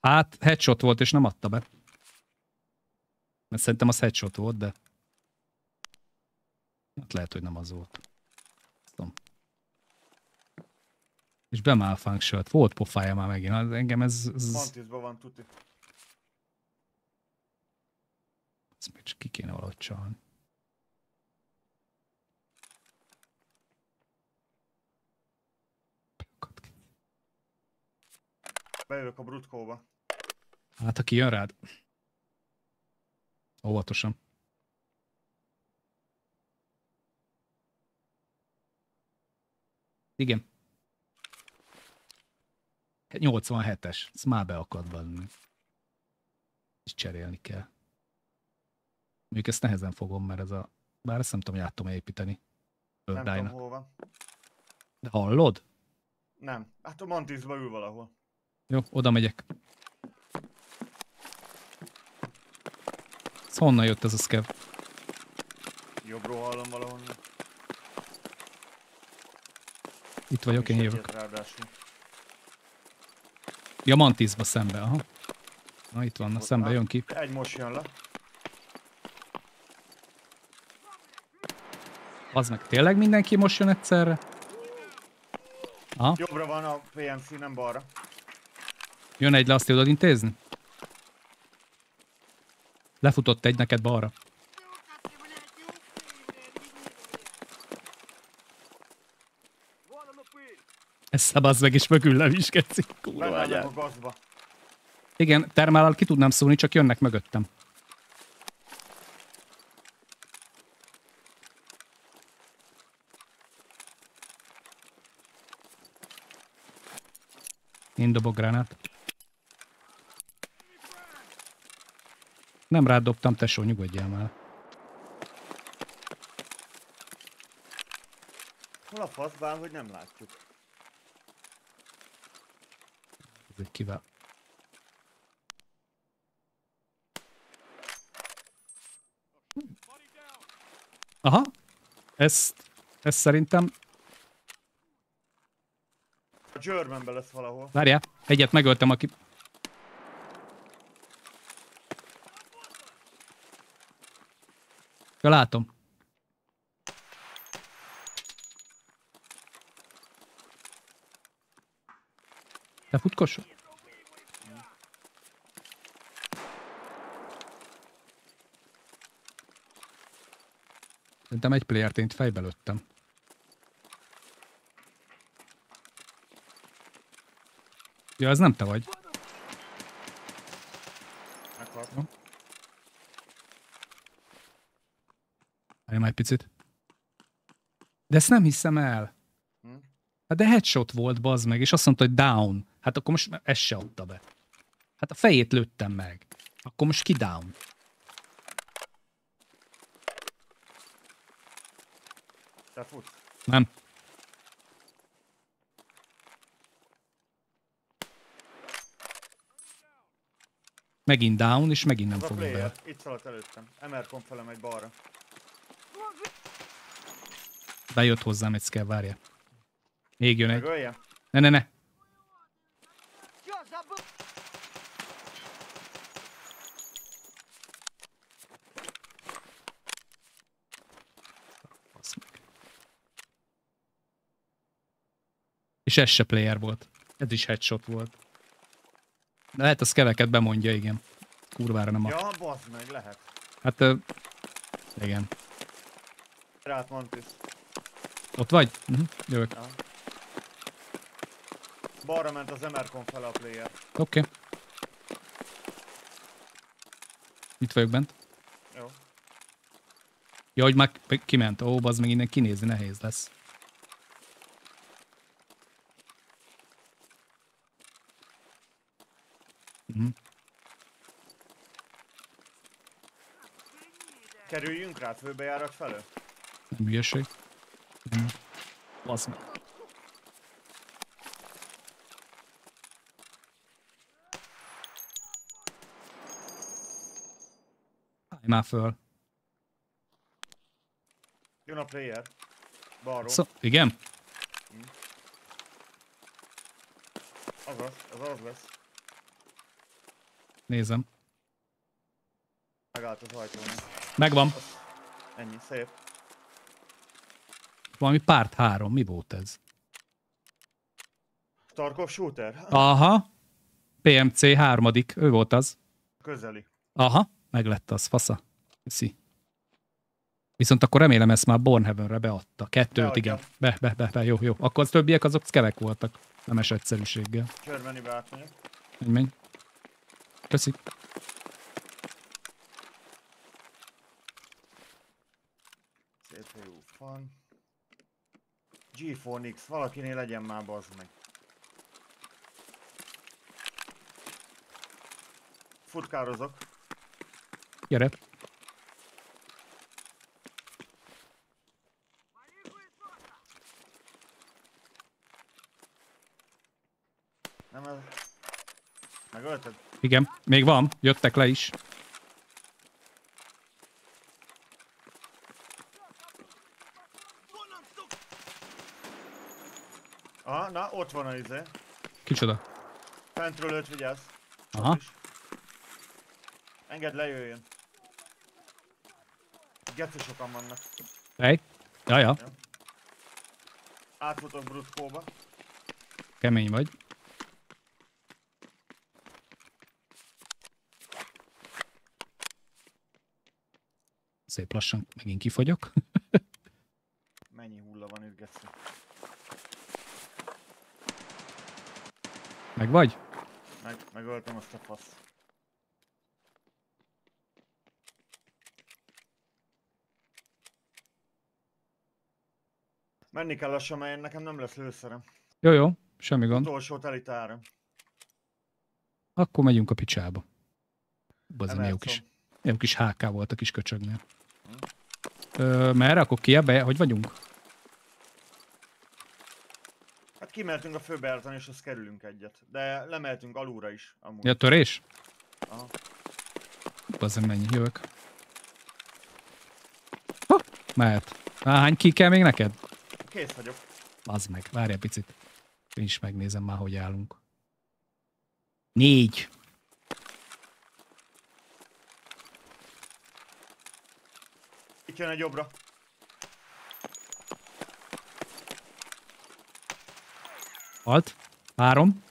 Hát, headshot volt, és nem adta be. Mert szerintem az headshot volt, de... Hát lehet, hogy nem az volt. Tudom. És bemalfunctioned. Volt pofája már megint. Hát Engem ez... ez, Mantisba van tuti. ez még csak ki kéne valahogy csalni. Bejövök a brutkóba. Hát, aki jön rád. Óvatosan. Igen. 87-es. Ez már beakad benne. És cserélni kell. Mondjuk ezt nehezen fogom, mert ez a... Bár ezt nem tudom, hogy át tudom építeni. Nem tudom hol van. De hallod? Nem. Hát a Mantisba ül valahol. Jó, oda megyek. Ez honnan jött ez a skev? Jobbról hallom valahonnan. Itt vagyok, én jövök. Ráadásul. Ja, Mantisba szembe, aha. Na itt van, na szembe jön ki. Egy most jön le. Az meg tényleg mindenki most jön egyszerre? Aha, Jobbra van a PMC, nem balra. jön egy le, azt tudod intézni? Lefutott egy neked balra. Az meg is mögül levisketszik. Kurva Benne vannak anyád. a gazba. Igen, termállal ki tudnám szólni, csak jönnek mögöttem. Én dobok gránát. Nem rád dobtam, tesó, nyugodjál már. Hol a faszbál, hogy nem látjuk? Ez egy. Aha. Ezt, ezt szerintem... A Germanbe lesz valahol. Várjál, egyet megöltem, aki... Ja, látom. Ne futkosson. Szerintem egy playert én fejbe lőttem. Ja, ez nem te vagy. Meghaltam. Már egy picit. De ezt nem hiszem el. Hm? Hát de headshot volt, bazd meg, és azt mondta, hogy down. Hát akkor most ezt se adta be. Hát a fejét lőttem meg. Akkor most ki down? Te futsz. Nem. Megint down, és megint nem player. be. Itt szaladt előttem. Emerkom fele megy balra. Bejött hozzám egy scab, várja. Még jön egy. Ne, ne, ne. És ez se player volt. Ez is headshot volt. De lehet a skeveket bemondja, igen. Kurvára nem a... Ja, bazd meg, lehet. Hát, ö, igen. Rát Mantis. Ott vagy? Uh-huh. Jövök. Ja. Balra ment az Emerkom fele a player. Oké. Okay. Itt vagyok bent. Jó. Ja, hogy már kiment. Ó, az meg innen kinézni nehéz lesz. Kerüljünk rá főbejárat felől. Hülyeség. Basz meg. Állj már föl. Jön a player. Balról. Szó, igen? Azaz, az az lesz. Nézem. Megállt az ajtónak. Megvan. Ennyi, szép. Valami párt három. Mi volt ez? Tarkov shooter? Aha. PMC harmadik. Ő volt az. Közeli. Aha. Meg lett az. Fasza. Köszi. Viszont akkor remélem ezt már Bornheavenre beadta. Kettőt, Beadja. igen. Be, be, be, be, jó, jó. Akkor az többiek azok szkevek voltak. Nemes egyszerűséggel. Csörmenibe átmegyek. Menj, menj. Köszi. Fan. G4Nix, valakinél legyen már bazd meg. Futkározok. Gyere. Nem ez... Megölted? Igen. Még van. Jöttek le is. Aha, na, ott van a izé. Kicsoda. Fentről őt vigyázz. Aha. Engedd lejöjjön. Geci sokan vannak. Ej. Ja, ja. Átfutok brutkóba. Kemény vagy. Szép lassan megint kifogyok. Mennyi hulla van itt, Geci? Meg vagy? Meg, megöltem azt a fasz. Menni kell lassan, mert nekem nem lesz lőszerem. Jó, jó. Semmi gond. Utolsó telitára. Akkor megyünk a picsába. Bazem, jó kis, jó kis HK volt a kis köcsögnél. Ö, merre? Akkor ki ebbe? Hogy vagyunk? Kimeltünk a főbejáraton és azt kerülünk egyet. De lemeltünk alulra is, amúgy. Ja, törés? Aha. Bazem, mennyi? Jövök. Ha, mehet. Á, hány ki kell még neked? Kész vagyok. Az meg, várj egy picit. Én is megnézem már, hogy állunk. Négy. Itt jön egy jobbra. Halt. Három.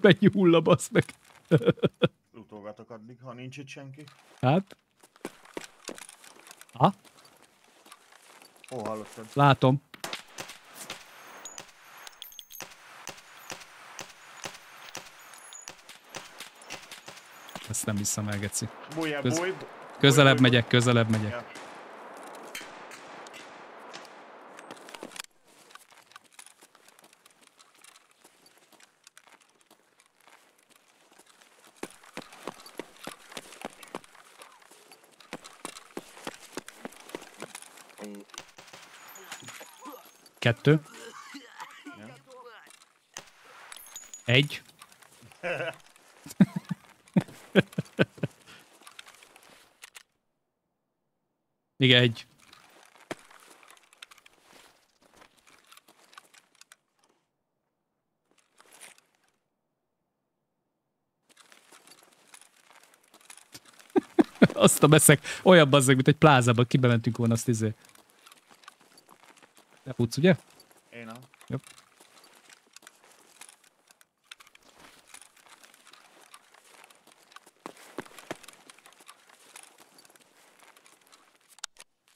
Mennyi hulla, basz meg. Lootolt. mutogatok addig, ha nincs itt senki. Hát, ha, Ó, hallottad. látom. Ezt nem hiszem el, Geci. Bújjál, Köz- bújj. Közelebb bújj. megyek, közelebb megyek. Ja. Kettő. Egy. Igen, egy. Azt a beszek, olyan bazzeg, mint egy plázába kibementünk volna azt izé. Te futsz, ugye? Én a. Jobb.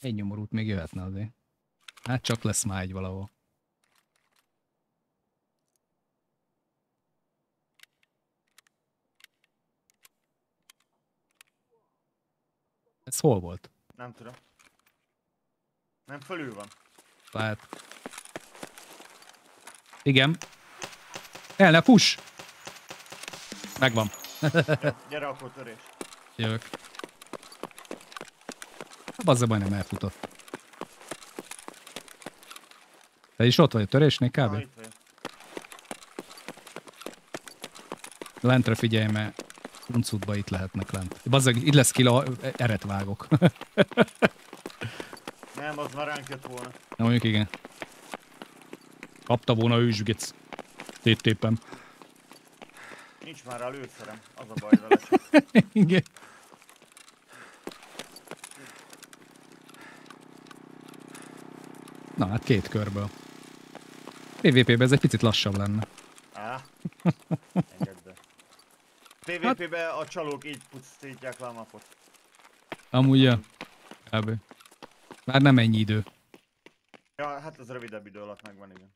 Egy nyomorút még jöhetne azért. Hát csak lesz már egy valahol. Ez hol volt? Nem tudom. Nem fölül van. Lehet. Igen. El ne fuss! Megvan. Gyere akkor törés. Jövök. Bazza majdnem elfutott. Te is ott vagy a törésnél kb? vagy. Lentre figyelj, mert uncutba itt lehetnek lent. Bazzag, itt lesz kila, eret vágok. Nem, az már ránk jött volna. Na mondjuk igen. Kapta volna ő zsügec. Téttépem. Nincs már rá lőszerem. Az a baj vele. igen. Na hát két körből. PvP-ben ez egy picit lassabb lenne. Á. Engedd be. PvP-be a csalók így pusztítják le a mapot. Amúgy, ja. Kb. Már nem ennyi idő. Ja, hát az rövidebb idő alatt megvan, igen.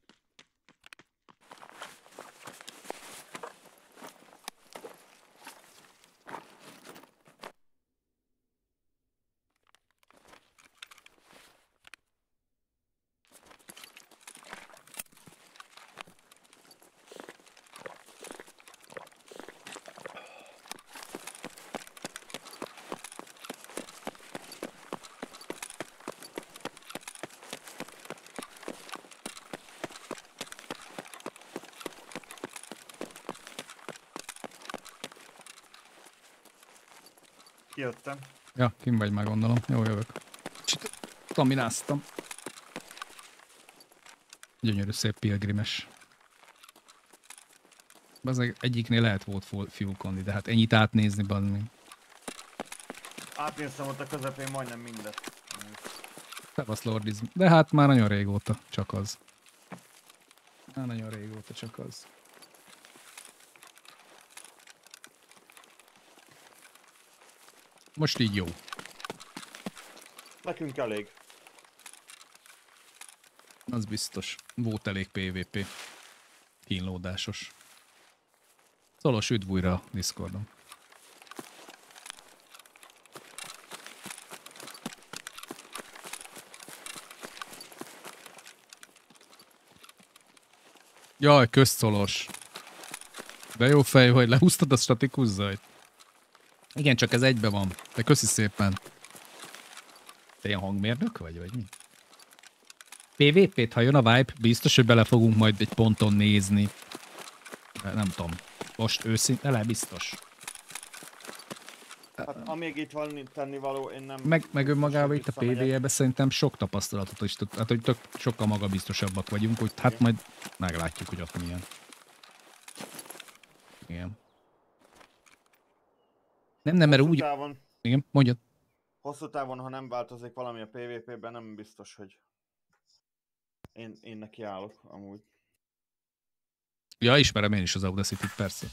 Kijöttem. Ja, kim vagy már gondolom. Jó, jövök. Kicsit tamináztam. Gyönyörű szép pilgrimes. Az egyiknél lehet volt condi, de hát ennyit átnézni, bazd Átnéztem ott a közepén majdnem mindet. Szevasz Lordizm. De hát már nagyon régóta, csak az. Már nagyon régóta, csak az. Most így jó. Nekünk elég. Az biztos. Volt elég PvP. Kínlódásos. Szolos üdv újra a Discordon. Jaj, közszolos. De jó fej, hogy lehúztad a statikus zajt. Igen, csak ez egybe van. De köszi szépen. Te ilyen hangmérnök vagy, vagy mi? PvP-t, ha jön a vibe, biztos, hogy bele fogunk majd egy ponton nézni. De nem tudom. Most őszinte, le biztos. Hát amíg itt van tennivaló, én nem... Meg, meg önmagában itt a. PvE-be szerintem sok tapasztalatot is tud. Hát, hogy tök sokkal magabiztosabbak vagyunk, hogy hát majd meglátjuk, hogy ott milyen. Igen. Nem, nem, mert úgy... távon, Igen, mondjad. hosszú távon, ha nem változik valami a PvP-ben, nem biztos, hogy én, én neki állok amúgy. Ja, ismerem én is az Audacity-t, persze.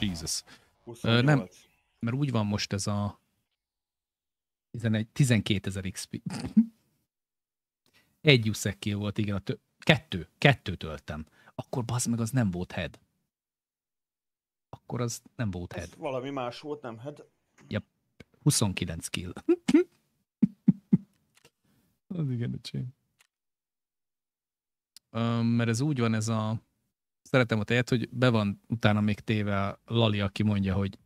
Jesus. 28. nem. Mert úgy van most ez a 11, 12 ezer XP. Egy Yusekki volt, igen, a tö- kettő, kettő töltem. Akkor bazd meg, az nem volt head. Akkor az nem volt head. Ez valami más volt, nem? Hát 29 kill. az igen, öcsém. Öm, mert ez úgy van, ez a... Szeretem a tejet, hogy be van utána még téve a Lali, aki mondja, hogy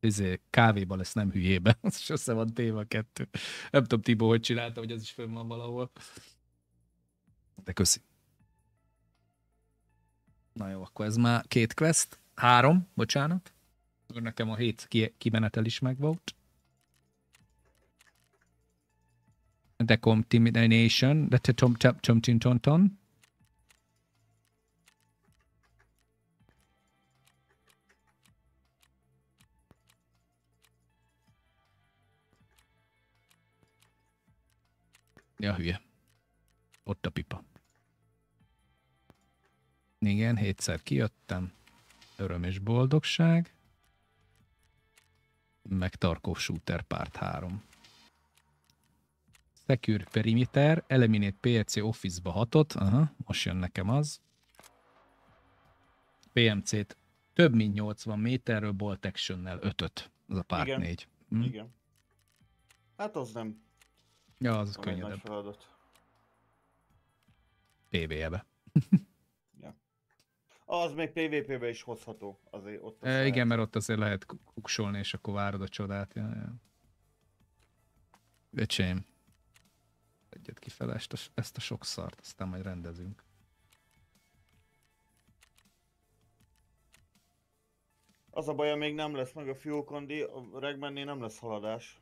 izé, kávéba lesz, nem hülyébe. Az is össze van téve a kettő. Nem tudom, Tibó, hogy csinálta, hogy az is fönn van valahol. De köszi. Na jó, akkor ez már két quest. Három, bocsánat. Nekem a hét ki- kimenetel is megvolt. Decontamination, de te tom tom tom tom tom tom. Ja, hülye. Ott a pipa. Igen, hétszer kijöttem. Öröm és boldogság. Meg Tarkov Shooter Part 3. Secure Perimeter, Eliminate PLC Office-ba hatot. Aha, most jön nekem az. PMC-t több mint 80 méterről Bolt Action-nel 5 Az a Part Igen. 4. Hm? igen. Hát az nem, Ja, az nagy könnyedebb. feladat. Az még PvP-be is hozható. Azért ott az E, lehet. igen, mert ott azért lehet ku- kuksolni, és akkor várod a csodát. Ja, ja. Öcsém. Egyet kifele ezt a, ezt a sok szart, aztán majd rendezünk. Az a baj, még nem lesz meg a fiókondi, a regmennél nem lesz haladás.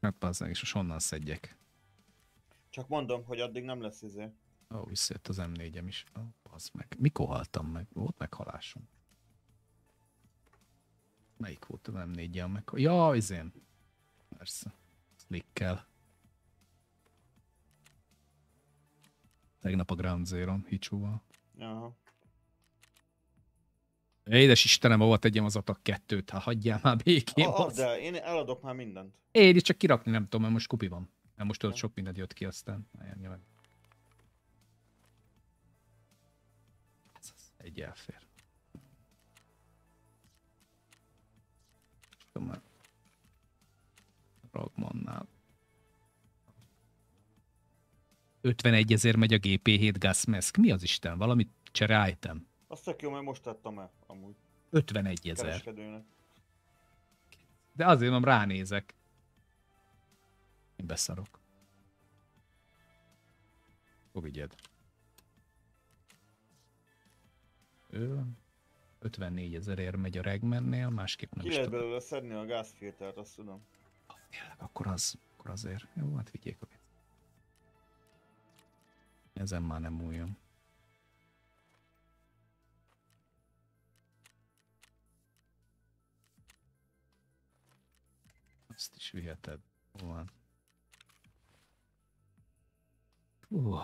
Hát bazzeg, és most honnan szedjek? Csak mondom, hogy addig nem lesz izé. Ó, visszajött az M4-em is. Ó, bazd meg. Mikor haltam meg? Volt meghalásom. Melyik volt az M4-jel meg? Ja, izén. Persze. Slickkel. Tegnap a Ground Zero-n, Hicsúval. Aha. Édes Istenem, ahova tegyem az atak kettőt, ha hagyjál már békén. Ah, de én eladok már mindent. Én is csak kirakni nem tudom, mert most kupi van. Mert most tudod, sok mindent jött ki, aztán meg. Egy elfér. Tudom. Ragmannál. 51 ezer megy a GP7 Gas Mask. Mi az Isten? Valami csere item? Azt tök jó, mert most tettem el, amúgy. 51 ezer. De azért nem ránézek. Én beszarok. Fog Ő 54 ezerért megy a regmennél, másképp nem Ki is lehet tudom. belőle szedni a gázfiltert, azt tudom. Tényleg, akkor az, akkor azért. Jó, hát vigyék a pénzt. Ezen már nem múljon. Azt is viheted. Van? Hú,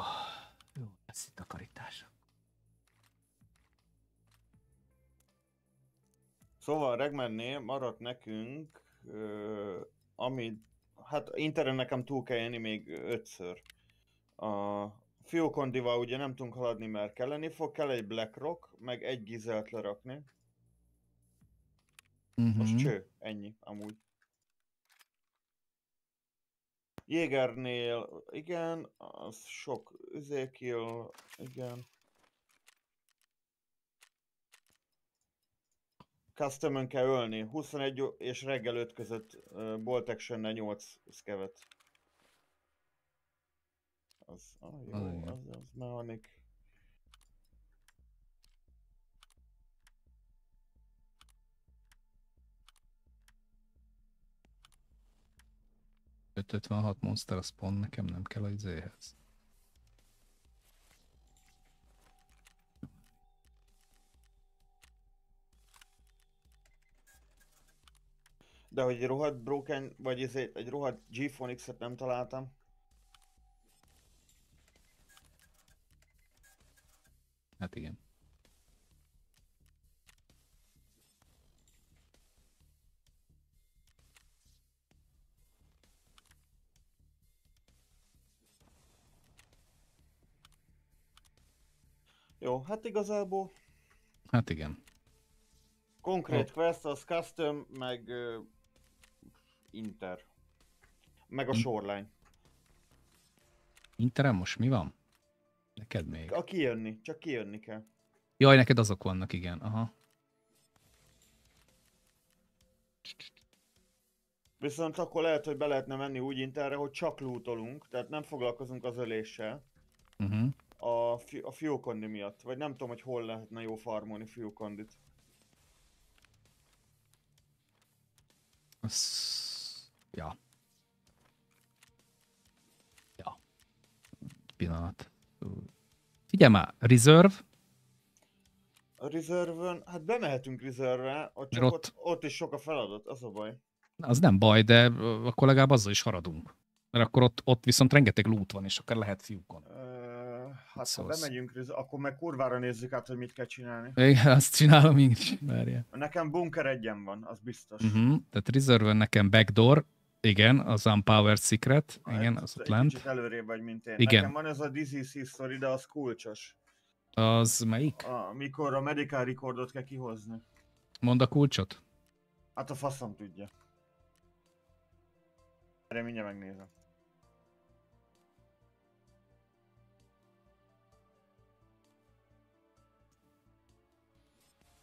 jó, lesz itt takarítása. Szóval regmennél maradt nekünk, ö, ami, hát interen nekem túl kell jönni még ötször. A fiókondival ugye nem tudunk haladni, mert kelleni fog, kell egy Blackrock, meg egy gizelt lerakni. Most Mhm. cső, ennyi, amúgy. Jégernél, igen, az sok üzékill, igen. Customon kell ölni, 21 o- és reggel 5 között uh, Bolt action 8 skevet. Az, ah, jó, Az az, az mechanik. 56 monster, pont nekem nem kell az izéhez. De hogy egy rohadt broken, vagy ezért egy rohadt g et nem találtam. Hát igen. Jó, hát igazából... Hát igen. Konkrét hát. quest, az custom, meg inter. Meg a Hm. shoreline. Interem most mi van? Neked még. A kijönni, csak kijönni kell. Jaj, neked azok vannak, igen. Aha. Viszont akkor lehet, hogy be lehetne menni úgy interre, hogy csak lootolunk, tehát nem foglalkozunk az öléssel. Uh-huh. A, fi- a fiókondi miatt. Vagy nem tudom, hogy hol lehetne jó farmolni fiókondit. Az... Ja. Ja. Pillanat. Figyelj már, reserve, A reserve hát bemehetünk reserve ott csak ott... ott- is sok a feladat, az a baj. Na, az nem baj, de ö, akkor legalább azzal is haradunk. Mert akkor ott, ott viszont rengeteg loot van, és akkor lehet fiúkon. Uh, hát ha Szóval- bemegyünk reserve, akkor meg kurvára nézzük át, hogy mit kell csinálni. Igen, azt csinálom így is. Nekem bunker egyen van, az biztos. Uh-huh. Tehát reserve nekem backdoor, igen, az Unpowered Secret, igen, egy- az ott lent. Kicsit előrébb vagy, mint én. Igen. Nekem van ez a Disease History, de az kulcsos. Az melyik? Amikor a medical recordot kell kihozni. Mondd a kulcsot. Hát a faszom tudja. Erre mindjárt megnézem.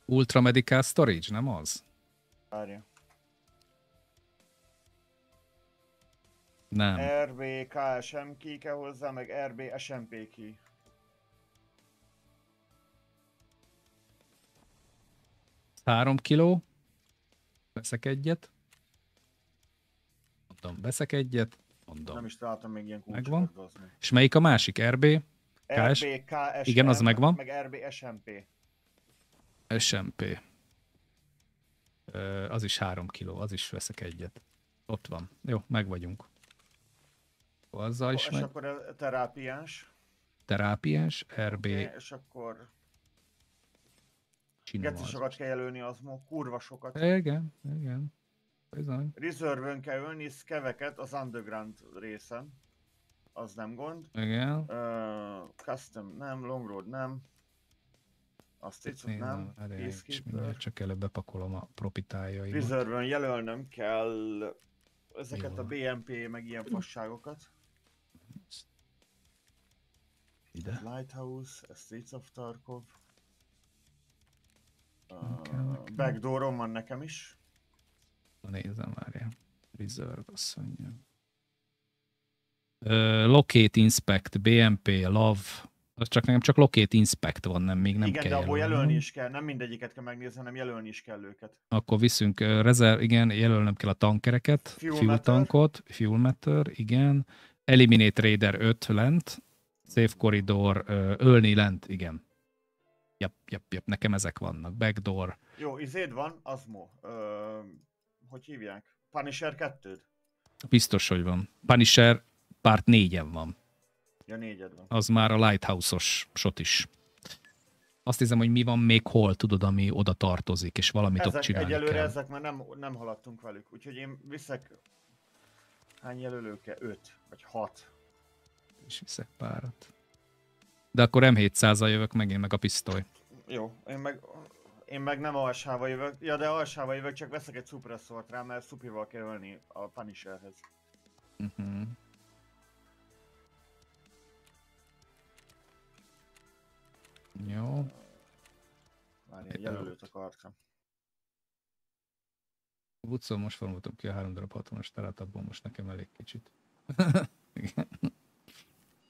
Ultra Medical Storage, nem az? Várja. Nem. RB KSM ki kell hozzá, meg RB SMP ki. Három kiló. Veszek egyet. Mondom, veszek egyet. Mondom. Nem is találtam még ilyen Megvan. kulcsokat. bazd meg. És melyik a másik? RB? KS? RB KSM, Igen, az megvan. Meg RB SMP. SMP. Ö, az is három kiló, az is veszek egyet. Ott van. Jó, meg vagyunk. Azzal is és akkor a terápiás. Terápiás, RB Okay, és akkor geci sokat kell jelölni, az ma kurva sokat. Igen, igen. Bizony. Reserve-ön kell ölni skeveket az underground részen. Az nem gond. Igen. Uh, custom nem, long road nem. Azt itt nem. Várjál, és mindjárt csak előbb bepakolom a propitájaimat. Reserve-ön jelölnöm kell ezeket Jó. a BMP meg ilyen fasságokat. Ide. Lighthouse, a Streets of Tarkov. Uh, backdoorom van nekem is. Nézem, várjál. Reserve, azt mondja. Uh, locate, inspect, BMP, love. Az csak nekem csak locate, inspect van, nem még nem igen, kell de abból jelölni is kell, nem mindegyiket kell megnézni, hanem jelölni is kell őket. Akkor viszünk uh, reserve, igen, jelölnem kell a tankereket, Fuel fuel, matter. tankot, fuel matter, igen. Eliminate Raider 5 lent, Safe Corridor, ölni lent, igen. Jep, jep, jep, nekem ezek vannak. Backdoor, Jó, izéd van, Azmo. Ö, hogy hívják? Punisher 2 biztos, hogy van. Punisher párt négyen van. Ja, négyed van. az már a Lighthouse-os sot is. Azt hiszem, hogy mi van még hol, tudod, ami oda tartozik, és valamit ott Ezek csinálni egyelőre kell. ezek már nem, nem haladtunk velük, úgyhogy én viszek... Hány jelölő kell? 5 vagy 6. És viszek párat. De akkor M700-al jövök megint, meg a pisztoly. Jó, én meg, én meg nem alsával jövök. Ja, de alsával jövök, csak veszek egy szupresszort rá, mert szupival kell ölni a Punisherhez. Uh-huh. Jó. Várj, egy jelölőt akartam. Woodson most formultam ki a három darab 60-as terát, abból most nekem elég kicsit. Igen.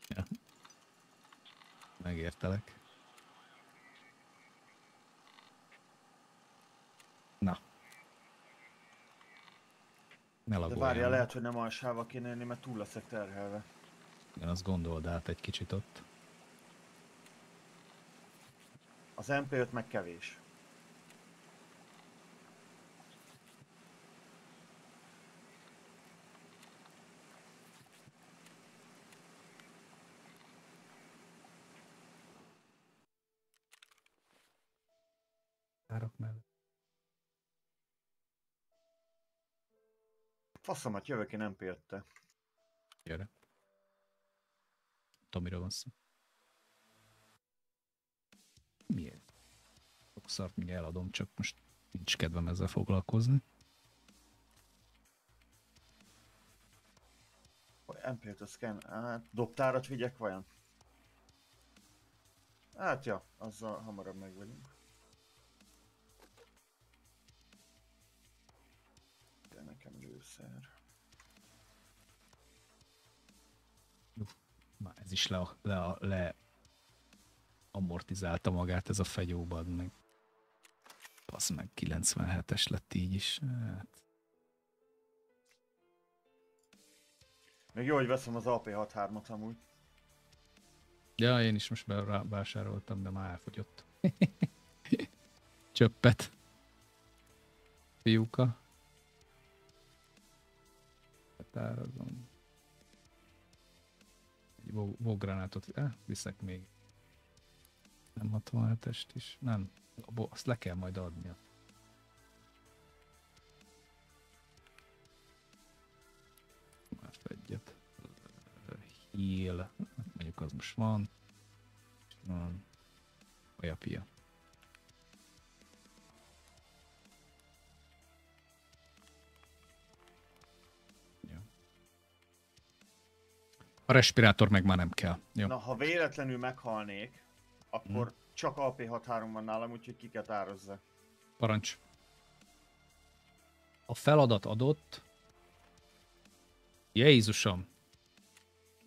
ja. Megértelek. Na. Ne De várjál, lehet, hogy nem alsával kéne jönni, mert túl leszek terhelve. Igen, azt gondold át egy kicsit ott. Az MP5 meg kevés. Árak mellett. Faszomat jövök én MP5-te. Gyere. Tomiről van szó. szart még eladom, csak most nincs kedvem ezzel foglalkozni. MP5 a scan. Hát, dobtárat vigyek vajon? Hát ja, azzal hamarabb meg vagyunk. Lőszer. Na, ez is le, le, le amortizálta magát ez a fegyóbad meg. Az meg 97-es lett így is. Hát, Még jó, hogy veszem az AP63-at amúgy. ja, én is most be- rá- vásároltam, de már elfogyott. Csöppet. Fiúka. Betárazom. Egy vog- vogránátot, eh, viszek még. Nem 67-est is, nem. Azt le kell majd adnia. Már egyet. Heal. Hát Mondjuk az most van. Van. Olyapia. A respirátor meg már nem kell. Jó. Na, ha véletlenül meghalnék, akkor csak AP63 van nálam, úgyhogy ki kell tározza. Parancs. A feladat adott. Jézusom.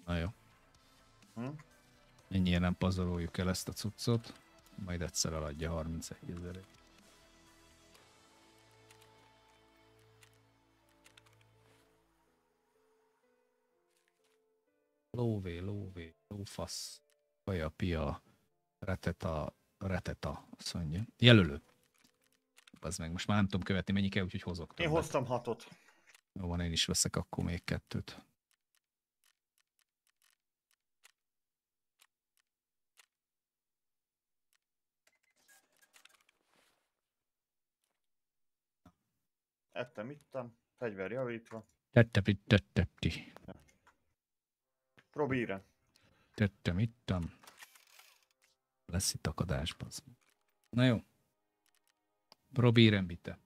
Na jó. Hm? Ennyien nem pazaroljuk el ezt a cuccot. Majd egyszer eladja 31 ezerért. Lóvé, lóvé, lófasz, kaja, pia, reteta, reteta, azt mondja. Jelölő. Az meg most már nem tudom követni, mennyi kell, úgyhogy hozok Én többet. hoztam hatot. Jó van, én is veszek akkor még kettőt. Ettem, ittam. Fegyver javítva. Tettepi, tettepti. Probíre. Tettem, ittam. Lesz itt akadás, bazd. Na jó. Probíren bitte.